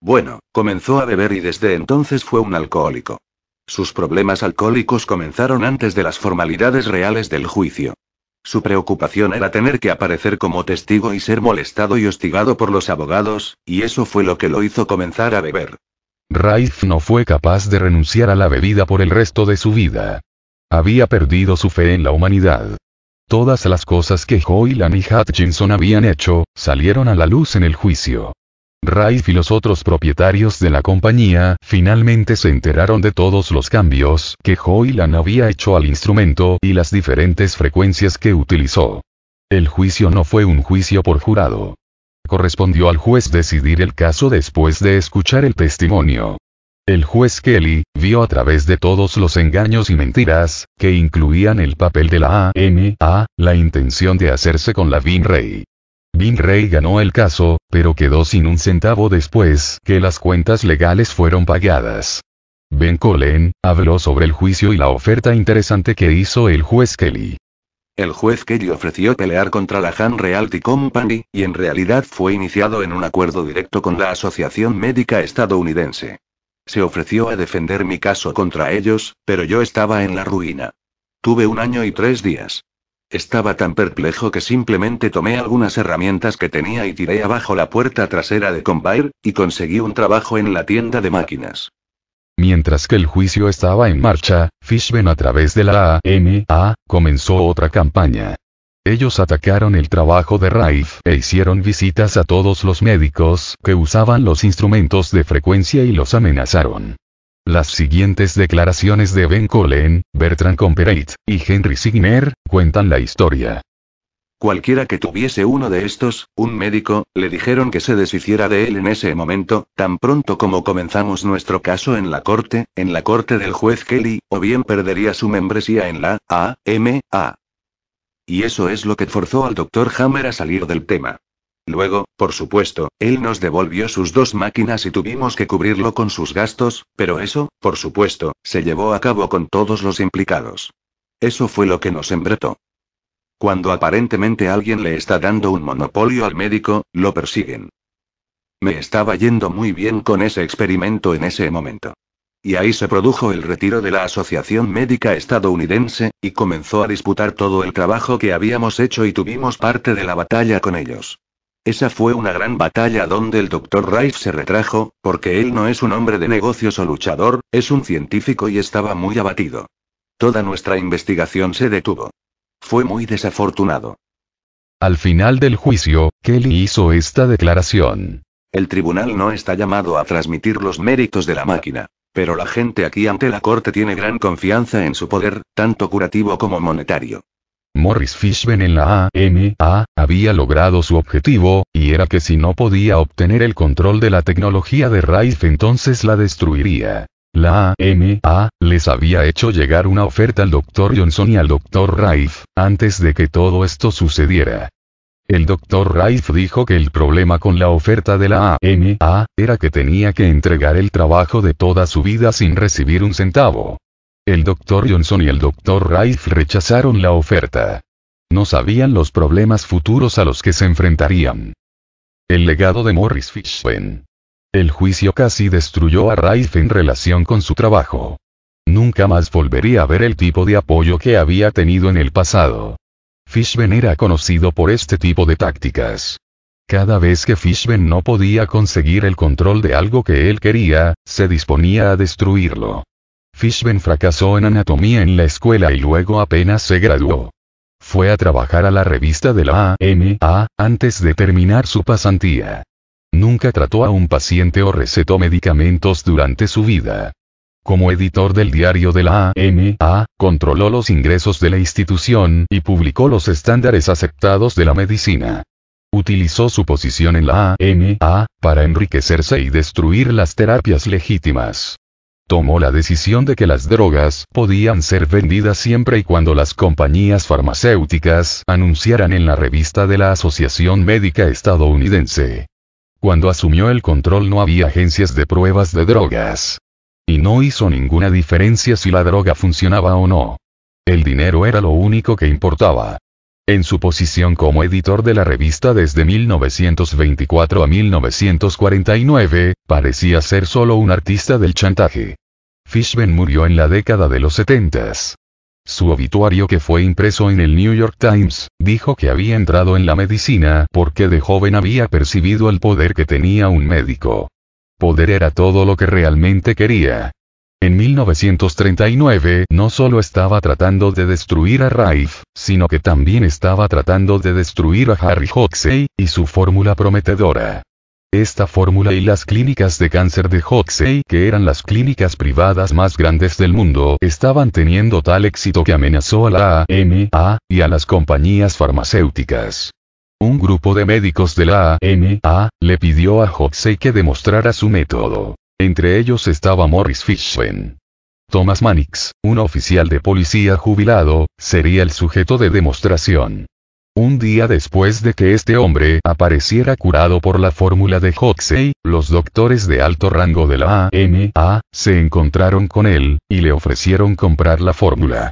Bueno, comenzó a beber y desde entonces fue un alcohólico. Sus problemas alcohólicos comenzaron antes de las formalidades reales del juicio. Su preocupación era tener que aparecer como testigo y ser molestado y hostigado por los abogados, y eso fue lo que lo hizo comenzar a beber. Raif no fue capaz de renunciar a la bebida por el resto de su vida. Había perdido su fe en la humanidad. Todas las cosas que Hoyland y Hutchinson habían hecho, salieron a la luz en el juicio. Raif y los otros propietarios de la compañía finalmente se enteraron de todos los cambios que Hoyland había hecho al instrumento y las diferentes frecuencias que utilizó. El juicio no fue un juicio por jurado. Correspondió al juez decidir el caso después de escuchar el testimonio. El juez Kelly vio a través de todos los engaños y mentiras, que incluían el papel de la AMA, la intención de hacerse con la Vin Rey. Vin Rey ganó el caso, pero quedó sin un centavo después que las cuentas legales fueron pagadas. Ben Colen habló sobre el juicio y la oferta interesante que hizo el juez Kelly. El juez Kelly ofreció pelear contra la Han Realty Company, y en realidad fue iniciado en un acuerdo directo con la Asociación Médica Estadounidense. Se ofreció a defender mi caso contra ellos, pero yo estaba en la ruina. Tuve un año y tres días. Estaba tan perplejo que simplemente tomé algunas herramientas que tenía y tiré abajo la puerta trasera de Convair, y conseguí un trabajo en la tienda de máquinas. Mientras que el juicio estaba en marcha, Fishben a través de la AMA, comenzó otra campaña. Ellos atacaron el trabajo de Raif e hicieron visitas a todos los médicos que usaban los instrumentos de frecuencia y los amenazaron. Las siguientes declaraciones de Ben Colen, Bertrand Comperate y Henry Signer cuentan la historia. Cualquiera que tuviese uno de estos, un médico, le dijeron que se deshiciera de él en ese momento, tan pronto como comenzamos nuestro caso en la corte, en la corte del juez Kelly, o bien perdería su membresía en la A.M.A. Y eso es lo que forzó al Dr. Hammer a salir del tema. Luego, por supuesto, él nos devolvió sus dos máquinas y tuvimos que cubrirlo con sus gastos, pero eso, por supuesto, se llevó a cabo con todos los implicados. Eso fue lo que nos embretó. Cuando aparentemente alguien le está dando un monopolio al médico, lo persiguen. Me estaba yendo muy bien con ese experimento en ese momento. Y ahí se produjo el retiro de la Asociación Médica Estadounidense, y comenzó a disputar todo el trabajo que habíamos hecho y tuvimos parte de la batalla con ellos. Esa fue una gran batalla donde el Dr. Rife se retrajo, porque él no es un hombre de negocios o luchador, es un científico y estaba muy abatido. Toda nuestra investigación se detuvo. Fue muy desafortunado. Al final del juicio, Kelly hizo esta declaración. El tribunal no está llamado a transmitir los méritos de la máquina. Pero la gente aquí ante la corte tiene gran confianza en su poder, tanto curativo como monetario. Morris Fishben en la AMA, había logrado su objetivo, y era que si no podía obtener el control de la tecnología de Rife entonces la destruiría. La AMA, les había hecho llegar una oferta al Dr. Johnson y al Dr. Rife, antes de que todo esto sucediera. El Dr. Rife dijo que el problema con la oferta de la AMA, era que tenía que entregar el trabajo de toda su vida sin recibir un centavo. El Dr. Johnson y el Dr. Rife rechazaron la oferta. No sabían los problemas futuros a los que se enfrentarían. El legado de Morris Fishburne. El juicio casi destruyó a Rife en relación con su trabajo. Nunca más volvería a ver el tipo de apoyo que había tenido en el pasado. Fishben era conocido por este tipo de tácticas. Cada vez que Fishben no podía conseguir el control de algo que él quería, se disponía a destruirlo. Fishben fracasó en anatomía en la escuela y luego apenas se graduó. Fue a trabajar a la revista de la AMA, antes de terminar su pasantía. Nunca trató a un paciente o recetó medicamentos durante su vida. Como editor del diario de la AMA, controló los ingresos de la institución y publicó los estándares aceptados de la medicina. Utilizó su posición en la AMA para enriquecerse y destruir las terapias legítimas. Tomó la decisión de que las drogas podían ser vendidas siempre y cuando las compañías farmacéuticas anunciaran en la revista de la Asociación Médica Estadounidense. Cuando asumió el control no había agencias de pruebas de drogas. Y no hizo ninguna diferencia si la droga funcionaba o no. El dinero era lo único que importaba. En su posición como editor de la revista desde 1924 a 1949, parecía ser solo un artista del chantaje. Fishman murió en la década de los 70. Su obituario que fue impreso en el New York Times, dijo que había entrado en la medicina porque de joven había percibido el poder que tenía un médico poder era todo lo que realmente quería. En 1939 no solo estaba tratando de destruir a Raif, sino que también estaba tratando de destruir a Harry Hoxey, y su fórmula prometedora. Esta fórmula y las clínicas de cáncer de Hoxey, que eran las clínicas privadas más grandes del mundo, estaban teniendo tal éxito que amenazó a la AMA, y a las compañías farmacéuticas. Un grupo de médicos de la AMA le pidió a Hoxey que demostrara su método. Entre ellos estaba Morris Fishman. Thomas Mannix, un oficial de policía jubilado, sería el sujeto de demostración. Un día después de que este hombre apareciera curado por la fórmula de Hoxey, los doctores de alto rango de la AMA se encontraron con él, y le ofrecieron comprar la fórmula.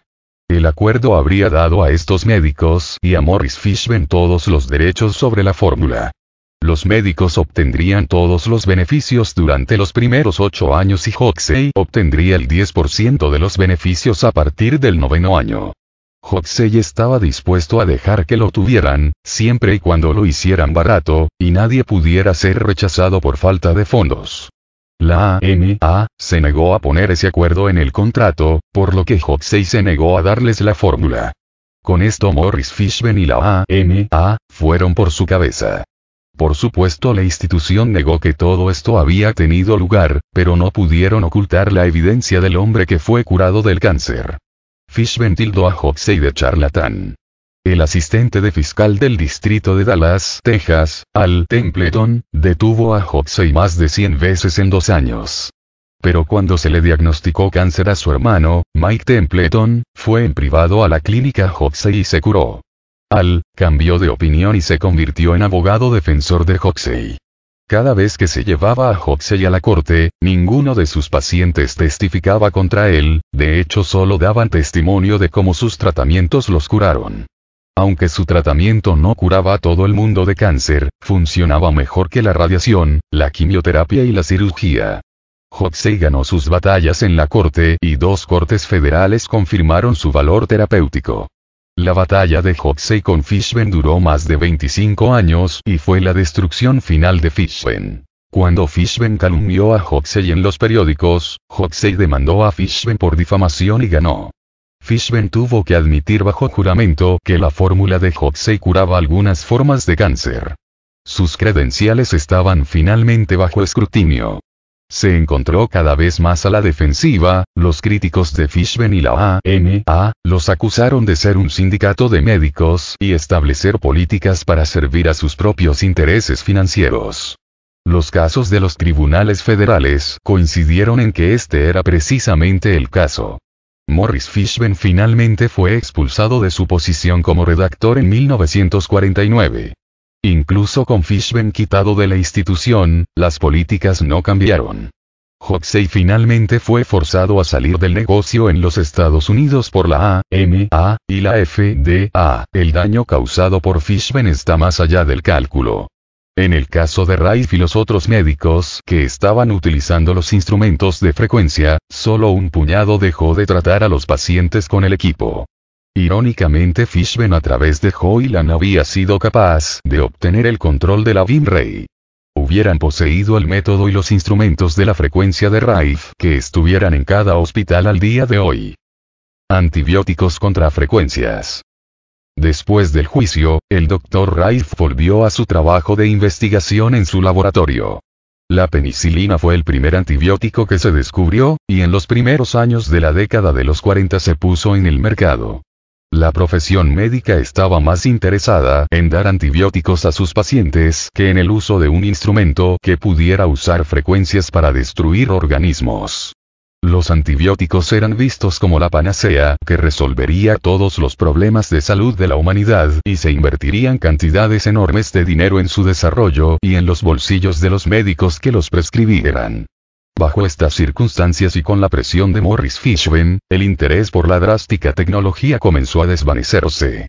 El acuerdo habría dado a estos médicos y a Morris Fishman todos los derechos sobre la fórmula. Los médicos obtendrían todos los beneficios durante los primeros ocho años y Hoxey obtendría el 10% de los beneficios a partir del noveno año. Hoxey estaba dispuesto a dejar que lo tuvieran, siempre y cuando lo hicieran barato, y nadie pudiera ser rechazado por falta de fondos. La AMA se negó a poner ese acuerdo en el contrato, por lo que Hoxey se negó a darles la fórmula. Con esto Morris Fishman y la AMA fueron por su cabeza. Por supuesto la institución negó que todo esto había tenido lugar, pero no pudieron ocultar la evidencia del hombre que fue curado del cáncer. Fishman tildó a Hoxey de charlatán. El asistente de fiscal del distrito de Dallas, Texas, Al Templeton, detuvo a Hoxey más de 100 veces en dos años. Pero cuando se le diagnosticó cáncer a su hermano, Mike Templeton, fue en privado a la clínica Hoxey y se curó. Al, cambió de opinión y se convirtió en abogado defensor de Hoxey. Cada vez que se llevaba a Hoxey a la corte, ninguno de sus pacientes testificaba contra él, de hecho solo daban testimonio de cómo sus tratamientos los curaron. Aunque su tratamiento no curaba a todo el mundo de cáncer, funcionaba mejor que la radiación, la quimioterapia y la cirugía. Hoxey ganó sus batallas en la corte y dos cortes federales confirmaron su valor terapéutico. La batalla de Hoxey con Fishman duró más de 25 años y fue la destrucción final de Fishman. Cuando Fishman calumnió a Hoxey en los periódicos, Hoxey demandó a Fishman por difamación y ganó. Fishman tuvo que admitir bajo juramento que la fórmula de Hoxey curaba algunas formas de cáncer. Sus credenciales estaban finalmente bajo escrutinio. Se encontró cada vez más a la defensiva, los críticos de Fishman y la AMA, los acusaron de ser un sindicato de médicos y establecer políticas para servir a sus propios intereses financieros. Los casos de los tribunales federales coincidieron en que este era precisamente el caso. Morris Fishman finalmente fue expulsado de su posición como redactor en 1949. Incluso con Fishman quitado de la institución, las políticas no cambiaron. Hoxey finalmente fue forzado a salir del negocio en los Estados Unidos por la AMA y la FDA. El daño causado por Fishman está más allá del cálculo. En el caso de Raif y los otros médicos que estaban utilizando los instrumentos de frecuencia, solo un puñado dejó de tratar a los pacientes con el equipo. Irónicamente Fishman a través de Hoyland había sido capaz de obtener el control de la Ray. Hubieran poseído el método y los instrumentos de la frecuencia de Raif que estuvieran en cada hospital al día de hoy. Antibióticos contra frecuencias. Después del juicio, el Dr. Raif volvió a su trabajo de investigación en su laboratorio. La penicilina fue el primer antibiótico que se descubrió, y en los primeros años de la década de los 40 se puso en el mercado. La profesión médica estaba más interesada en dar antibióticos a sus pacientes que en el uso de un instrumento que pudiera usar frecuencias para destruir organismos. Los antibióticos eran vistos como la panacea que resolvería todos los problemas de salud de la humanidad y se invertirían cantidades enormes de dinero en su desarrollo y en los bolsillos de los médicos que los prescribieran. Bajo estas circunstancias y con la presión de Morris Fishburne, el interés por la drástica tecnología comenzó a desvanecerse.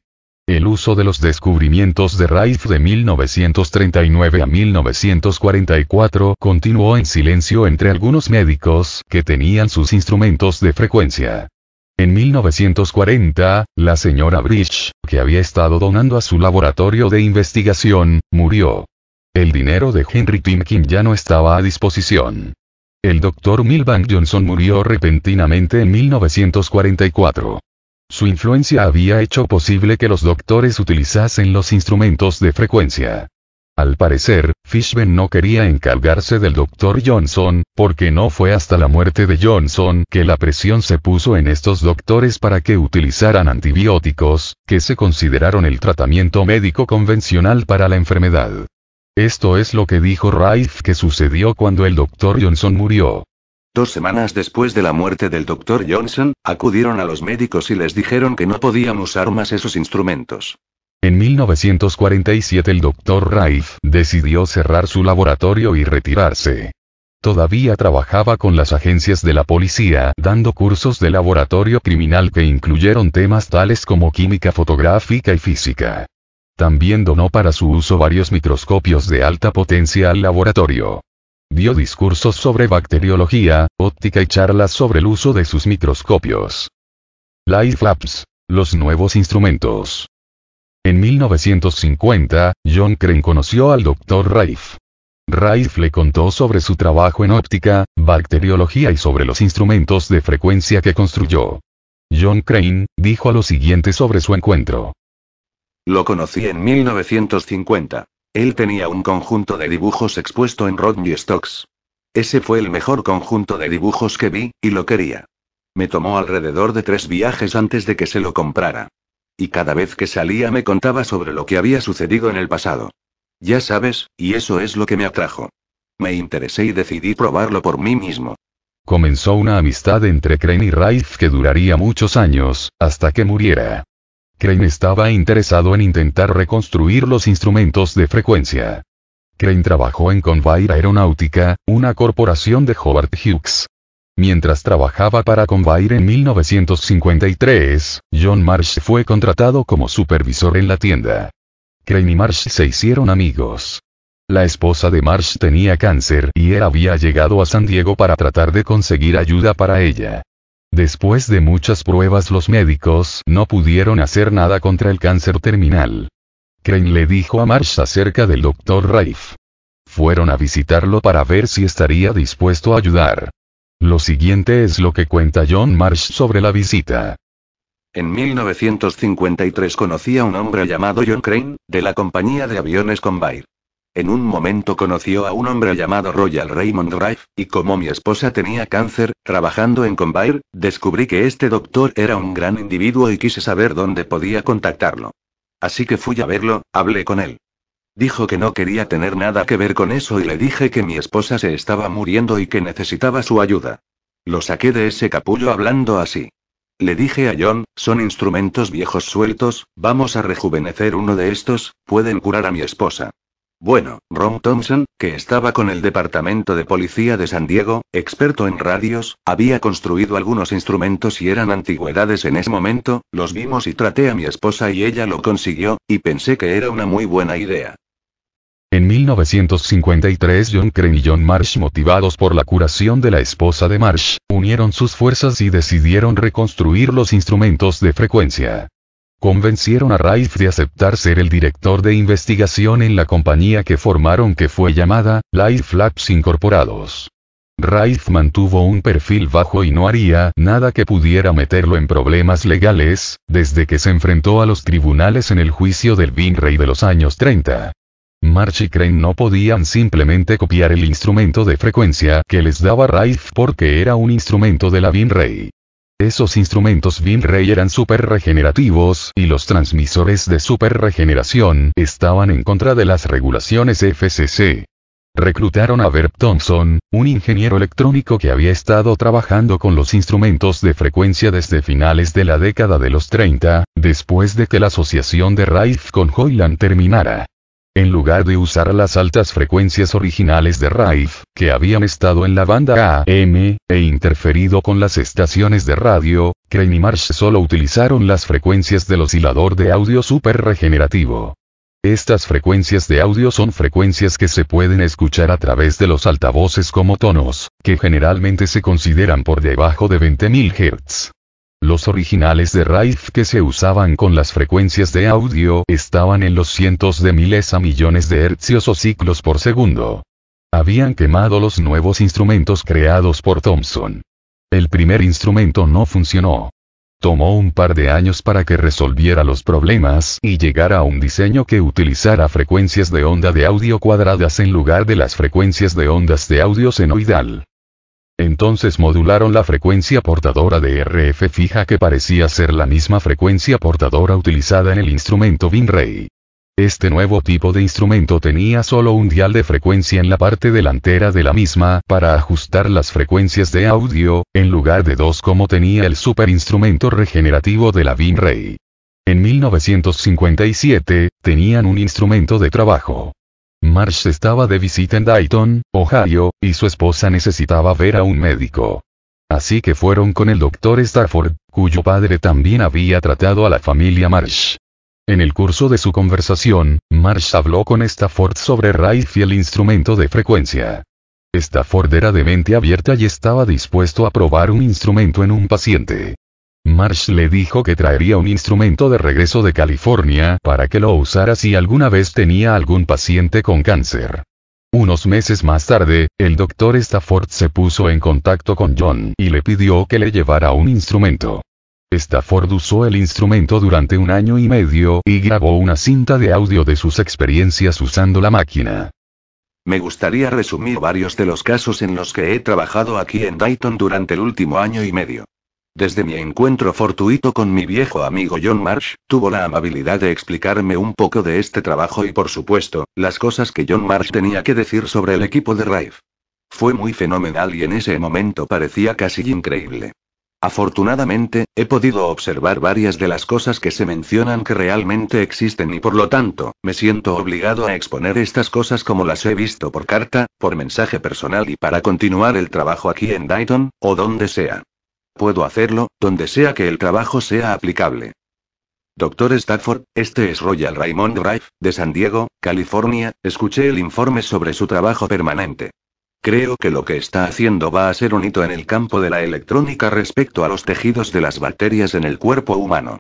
El uso de los descubrimientos de Rife de 1939 a 1944 continuó en silencio entre algunos médicos que tenían sus instrumentos de frecuencia. En 1940, la señora Bridge, que había estado donando a su laboratorio de investigación, murió. El dinero de Henry Timkin ya no estaba a disposición. El doctor Milbank Johnson murió repentinamente en 1944. Su influencia había hecho posible que los doctores utilizasen los instrumentos de frecuencia. Al parecer, Fishburne no quería encargarse del Dr. Johnson, porque no fue hasta la muerte de Johnson que la presión se puso en estos doctores para que utilizaran antibióticos, que se consideraron el tratamiento médico convencional para la enfermedad. Esto es lo que dijo Rife que sucedió cuando el Dr. Johnson murió. Dos semanas después de la muerte del Dr. Johnson, acudieron a los médicos y les dijeron que no podían usar más esos instrumentos. En 1947 el Dr. Rife decidió cerrar su laboratorio y retirarse. Todavía trabajaba con las agencias de la policía, dando cursos de laboratorio criminal que incluyeron temas tales como química fotográfica y física. También donó para su uso varios microscopios de alta potencia al laboratorio. Dio discursos sobre bacteriología, óptica y charlas sobre el uso de sus microscopios. Life Labs. Los nuevos instrumentos. En 1950, John Crane conoció al Dr. Rife. Rife le contó sobre su trabajo en óptica, bacteriología y sobre los instrumentos de frecuencia que construyó. John Crane, dijo lo siguiente sobre su encuentro. Lo conocí en 1950. Él tenía un conjunto de dibujos expuesto en Rodney Stocks. Ese fue el mejor conjunto de dibujos que vi, y lo quería. Me tomó alrededor de tres viajes antes de que se lo comprara. Y cada vez que salía me contaba sobre lo que había sucedido en el pasado. Ya sabes, y eso es lo que me atrajo. Me interesé y decidí probarlo por mí mismo. Comenzó una amistad entre Crane y Rife que duraría muchos años, hasta que muriera. Crane estaba interesado en intentar reconstruir los instrumentos de frecuencia. Crane trabajó en Convair Aeronáutica, una corporación de Howard Hughes. Mientras trabajaba para Convair en 1953, John Marsh fue contratado como supervisor en la tienda. Crane y Marsh se hicieron amigos. La esposa de Marsh tenía cáncer y él había llegado a San Diego para tratar de conseguir ayuda para ella. Después de muchas pruebas los médicos no pudieron hacer nada contra el cáncer terminal. Crane le dijo a Marsh acerca del Dr. Rife. Fueron a visitarlo para ver si estaría dispuesto a ayudar. Lo siguiente es lo que cuenta John Marsh sobre la visita. En 1953 conocí a un hombre llamado John Crane, de la compañía de aviones Convair. En un momento conoció a un hombre llamado Royal Raymond Rife, y como mi esposa tenía cáncer, trabajando en Convair, descubrí que este doctor era un gran individuo y quise saber dónde podía contactarlo. Así que fui a verlo, hablé con él. Dijo que no quería tener nada que ver con eso y le dije que mi esposa se estaba muriendo y que necesitaba su ayuda. Lo saqué de ese capullo hablando así. Le dije a John, son instrumentos viejos sueltos, vamos a rejuvenecer uno de estos, pueden curar a mi esposa. Bueno, Ron Thompson, que estaba con el Departamento de Policía de San Diego, experto en radios, había construido algunos instrumentos y eran antigüedades en ese momento, los vimos y traté a mi esposa y ella lo consiguió, y pensé que era una muy buena idea. En 1953 John Crane y John Marsh motivados por la curación de la esposa de Marsh, unieron sus fuerzas y decidieron reconstruir los instrumentos de frecuencia. Convencieron a Rife de aceptar ser el director de investigación en la compañía que formaron que fue llamada, Life Labs Incorporados. Rife mantuvo un perfil bajo y no haría nada que pudiera meterlo en problemas legales, desde que se enfrentó a los tribunales en el juicio del Rey de los años 30. March y Crane no podían simplemente copiar el instrumento de frecuencia que les daba Rife porque era un instrumento de la Ray. Esos instrumentos Ray eran super regenerativos y los transmisores de super regeneración estaban en contra de las regulaciones FCC. Reclutaron a Bert Thompson, un ingeniero electrónico que había estado trabajando con los instrumentos de frecuencia desde finales de la década de los 30, después de que la asociación de Rife con Hoyland terminara. En lugar de usar las altas frecuencias originales de Rife, que habían estado en la banda AM, e interferido con las estaciones de radio, Crane y Marsh solo utilizaron las frecuencias del oscilador de audio super regenerativo. Estas frecuencias de audio son frecuencias que se pueden escuchar a través de los altavoces como tonos, que generalmente se consideran por debajo de 20.000 Hz. Los originales de Rife que se usaban con las frecuencias de audio estaban en los cientos de miles a millones de hercios o ciclos por segundo. Habían quemado los nuevos instrumentos creados por Thomson. El primer instrumento no funcionó. Tomó un par de años para que resolviera los problemas y llegara a un diseño que utilizara frecuencias de onda de audio cuadradas en lugar de las frecuencias de ondas de audio senoidal. Entonces modularon la frecuencia portadora de RF fija que parecía ser la misma frecuencia portadora utilizada en el instrumento Ray. Este nuevo tipo de instrumento tenía solo un dial de frecuencia en la parte delantera de la misma para ajustar las frecuencias de audio, en lugar de dos como tenía el superinstrumento regenerativo de la Ray. En 1957, tenían un instrumento de trabajo. Marsh estaba de visita en Dayton, Ohio, y su esposa necesitaba ver a un médico. Así que fueron con el doctor Stafford, cuyo padre también había tratado a la familia Marsh. En el curso de su conversación, Marsh habló con Stafford sobre Rife y el instrumento de frecuencia. Stafford era de mente abierta y estaba dispuesto a probar un instrumento en un paciente. Marsh le dijo que traería un instrumento de regreso de California para que lo usara si alguna vez tenía algún paciente con cáncer. Unos meses más tarde, el doctor Stafford se puso en contacto con John y le pidió que le llevara un instrumento. Stafford usó el instrumento durante un año y medio y grabó una cinta de audio de sus experiencias usando la máquina. Me gustaría resumir varios de los casos en los que he trabajado aquí en Dayton durante el último año y medio. Desde mi encuentro fortuito con mi viejo amigo John Marsh, tuvo la amabilidad de explicarme un poco de este trabajo y por supuesto, las cosas que John Marsh tenía que decir sobre el equipo de Rife. Fue muy fenomenal y en ese momento parecía casi increíble. Afortunadamente, he podido observar varias de las cosas que se mencionan que realmente existen y por lo tanto, me siento obligado a exponer estas cosas como las he visto por carta, por mensaje personal y para continuar el trabajo aquí en Dayton, o donde sea. Puedo hacerlo, donde sea que el trabajo sea aplicable. Doctor Stafford, este es Royal Raymond Drive, de San Diego, California, escuché el informe sobre su trabajo permanente. Creo que lo que está haciendo va a ser un hito en el campo de la electrónica respecto a los tejidos de las bacterias en el cuerpo humano.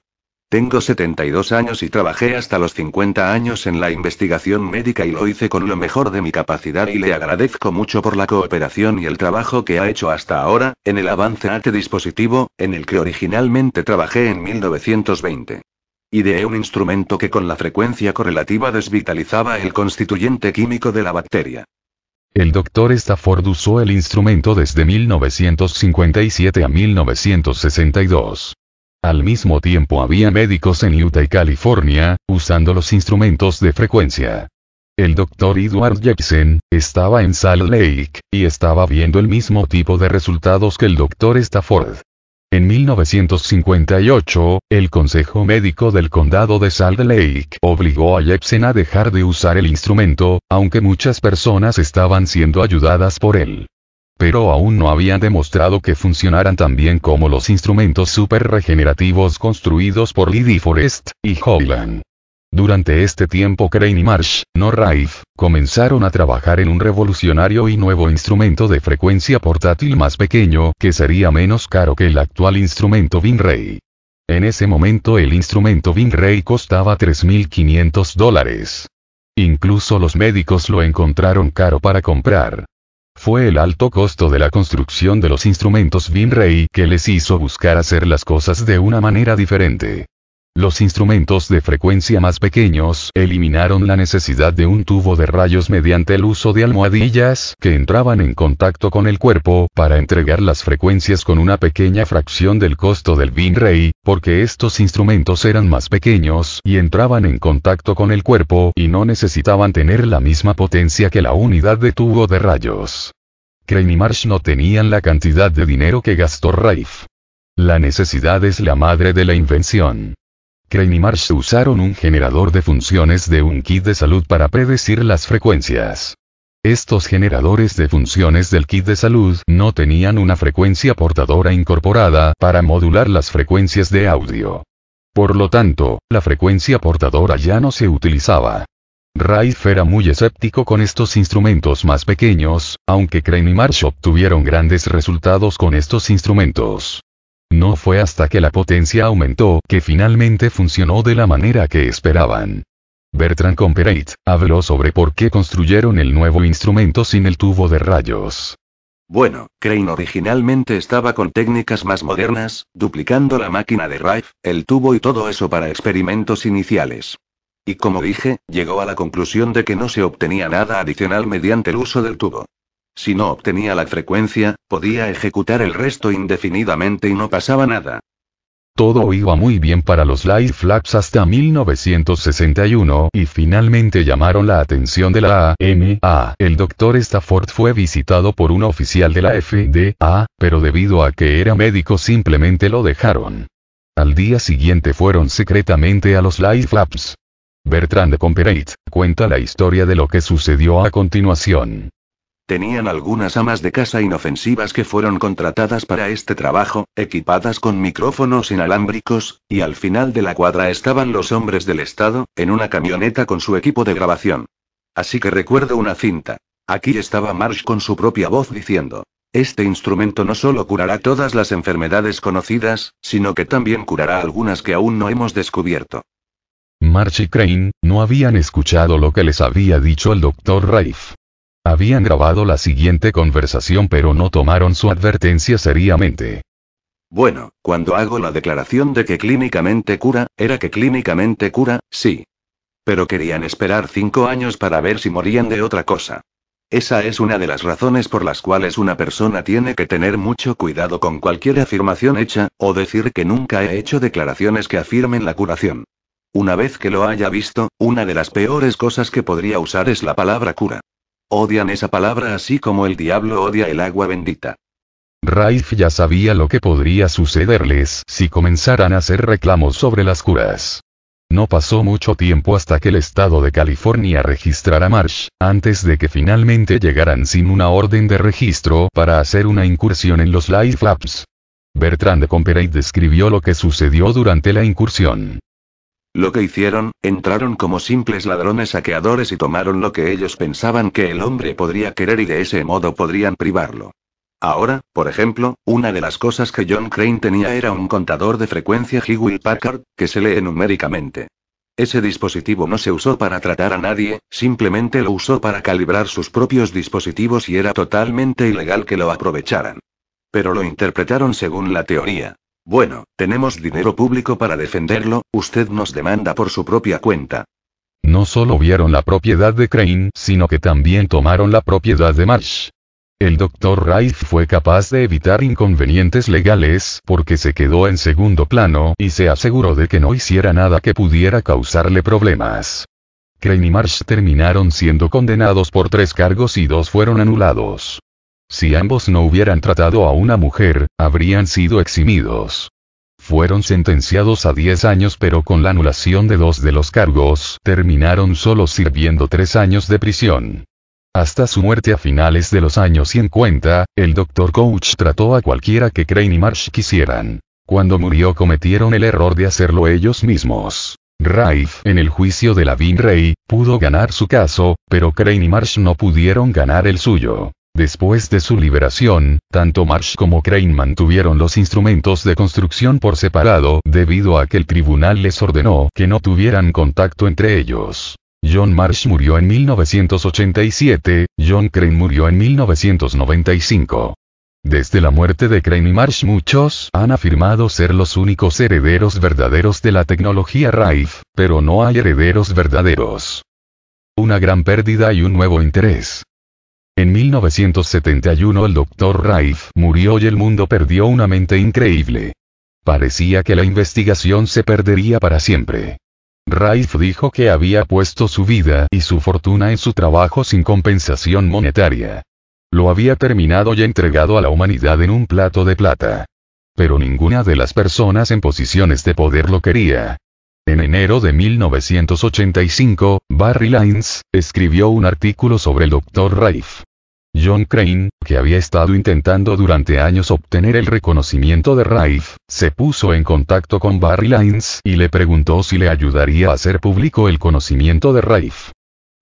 Tengo 72 años y trabajé hasta los 50 años en la investigación médica y lo hice con lo mejor de mi capacidad y le agradezco mucho por la cooperación y el trabajo que ha hecho hasta ahora, en el avance a este dispositivo, en el que originalmente trabajé en 1920. Ideé un instrumento que con la frecuencia correlativa desvitalizaba el constituyente químico de la bacteria. El doctor Stafford usó el instrumento desde 1957 a 1962. Al mismo tiempo había médicos en Utah y California, usando los instrumentos de frecuencia. El doctor Edward Jackson, estaba en Salt Lake, y estaba viendo el mismo tipo de resultados que el doctor Stafford. En 1958, el Consejo Médico del Condado de Salt Lake obligó a Jepsen a dejar de usar el instrumento, aunque muchas personas estaban siendo ayudadas por él pero aún no habían demostrado que funcionaran tan bien como los instrumentos super regenerativos construidos por Liddy Forest y Hoyland. Durante este tiempo Crane y Marsh, no Rife, comenzaron a trabajar en un revolucionario y nuevo instrumento de frecuencia portátil más pequeño que sería menos caro que el actual instrumento Ray. En ese momento el instrumento Ray costaba 3.500 dólares. Incluso los médicos lo encontraron caro para comprar. Fue el alto costo de la construcción de los instrumentos Ray que les hizo buscar hacer las cosas de una manera diferente. Los instrumentos de frecuencia más pequeños eliminaron la necesidad de un tubo de rayos mediante el uso de almohadillas que entraban en contacto con el cuerpo para entregar las frecuencias con una pequeña fracción del costo del Bin-Ray, porque estos instrumentos eran más pequeños y entraban en contacto con el cuerpo y no necesitaban tener la misma potencia que la unidad de tubo de rayos. Crane y Marsh no tenían la cantidad de dinero que gastó Rafe. La necesidad es la madre de la invención. Crane y Marsh usaron un generador de funciones de un kit de salud para predecir las frecuencias. Estos generadores de funciones del kit de salud no tenían una frecuencia portadora incorporada para modular las frecuencias de audio. Por lo tanto, la frecuencia portadora ya no se utilizaba. Rife era muy escéptico con estos instrumentos más pequeños, aunque Crane y Marsh obtuvieron grandes resultados con estos instrumentos. No fue hasta que la potencia aumentó que finalmente funcionó de la manera que esperaban. Bertrand Comperate habló sobre por qué construyeron el nuevo instrumento sin el tubo de rayos. Bueno, Crane originalmente estaba con técnicas más modernas, duplicando la máquina de Rife, el tubo y todo eso para experimentos iniciales. Y como dije, llegó a la conclusión de que no se obtenía nada adicional mediante el uso del tubo. Si no obtenía la frecuencia, podía ejecutar el resto indefinidamente y no pasaba nada. Todo iba muy bien para los Light Flaps hasta 1961 y finalmente llamaron la atención de la AMA. El doctor Stafford fue visitado por un oficial de la FDA, pero debido a que era médico simplemente lo dejaron. Al día siguiente fueron secretamente a los Light Flaps. Bertrand Comperate cuenta la historia de lo que sucedió a continuación. Tenían algunas amas de casa inofensivas que fueron contratadas para este trabajo, equipadas con micrófonos inalámbricos, y al final de la cuadra estaban los hombres del Estado, en una camioneta con su equipo de grabación. Así que recuerdo una cinta. Aquí estaba Marsh con su propia voz diciendo, este instrumento no solo curará todas las enfermedades conocidas, sino que también curará algunas que aún no hemos descubierto. Marsh y Crane, no habían escuchado lo que les había dicho el Dr. Rafe. Habían grabado la siguiente conversación pero no tomaron su advertencia seriamente. Bueno, cuando hago la declaración de que clínicamente cura, era que clínicamente cura, sí. Pero querían esperar cinco años para ver si morían de otra cosa. Esa es una de las razones por las cuales una persona tiene que tener mucho cuidado con cualquier afirmación hecha, o decir que nunca he hecho declaraciones que afirmen la curación. Una vez que lo haya visto, una de las peores cosas que podría usar es la palabra cura. Odian esa palabra así como el diablo odia el agua bendita. Raif ya sabía lo que podría sucederles si comenzaran a hacer reclamos sobre las curas. No pasó mucho tiempo hasta que el estado de California registrara Marsh, antes de que finalmente llegaran sin una orden de registro para hacer una incursión en los Life Labs. Bertrand de Comperate describió lo que sucedió durante la incursión. Lo que hicieron, entraron como simples ladrones saqueadores y tomaron lo que ellos pensaban que el hombre podría querer y de ese modo podrían privarlo. Ahora, por ejemplo, una de las cosas que John Crane tenía era un contador de frecuencia Hewitt Packard, que se lee numéricamente. Ese dispositivo no se usó para tratar a nadie, simplemente lo usó para calibrar sus propios dispositivos y era totalmente ilegal que lo aprovecharan. Pero lo interpretaron según la teoría. Bueno, tenemos dinero público para defenderlo, usted nos demanda por su propia cuenta. No solo vieron la propiedad de Crane, sino que también tomaron la propiedad de Marsh. El Dr. Rife fue capaz de evitar inconvenientes legales porque se quedó en segundo plano y se aseguró de que no hiciera nada que pudiera causarle problemas. Crane y Marsh terminaron siendo condenados por tres cargos y dos fueron anulados. Si ambos no hubieran tratado a una mujer, habrían sido eximidos. Fueron sentenciados a 10 años pero con la anulación de dos de los cargos, terminaron solo sirviendo tres años de prisión. Hasta su muerte a finales de los años 50, el Dr. Coach trató a cualquiera que Crane y Marsh quisieran. Cuando murió cometieron el error de hacerlo ellos mismos. Rafe, en el juicio de la Vin pudo ganar su caso, pero Crane y Marsh no pudieron ganar el suyo. Después de su liberación, tanto Marsh como Crane mantuvieron los instrumentos de construcción por separado debido a que el tribunal les ordenó que no tuvieran contacto entre ellos. John Marsh murió en 1987, John Crane murió en 1995. Desde la muerte de Crane y Marsh muchos han afirmado ser los únicos herederos verdaderos de la tecnología Rife, pero no hay herederos verdaderos. Una gran pérdida y un nuevo interés. En 1971 el Dr. Rife murió y el mundo perdió una mente increíble. Parecía que la investigación se perdería para siempre. Rife dijo que había puesto su vida y su fortuna en su trabajo sin compensación monetaria. Lo había terminado y entregado a la humanidad en un plato de plata. Pero ninguna de las personas en posiciones de poder lo quería. En enero de 1985, Barry Lines escribió un artículo sobre el Dr. Rife. John Crane, que había estado intentando durante años obtener el reconocimiento de Rife, se puso en contacto con Barry Lines y le preguntó si le ayudaría a hacer público el conocimiento de Rife.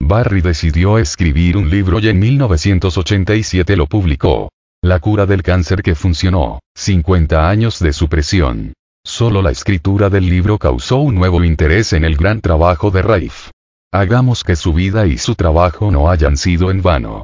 Barry decidió escribir un libro y en 1987 lo publicó. La cura del cáncer que funcionó. 50 años de supresión. Solo la escritura del libro causó un nuevo interés en el gran trabajo de Raif. Hagamos que su vida y su trabajo no hayan sido en vano.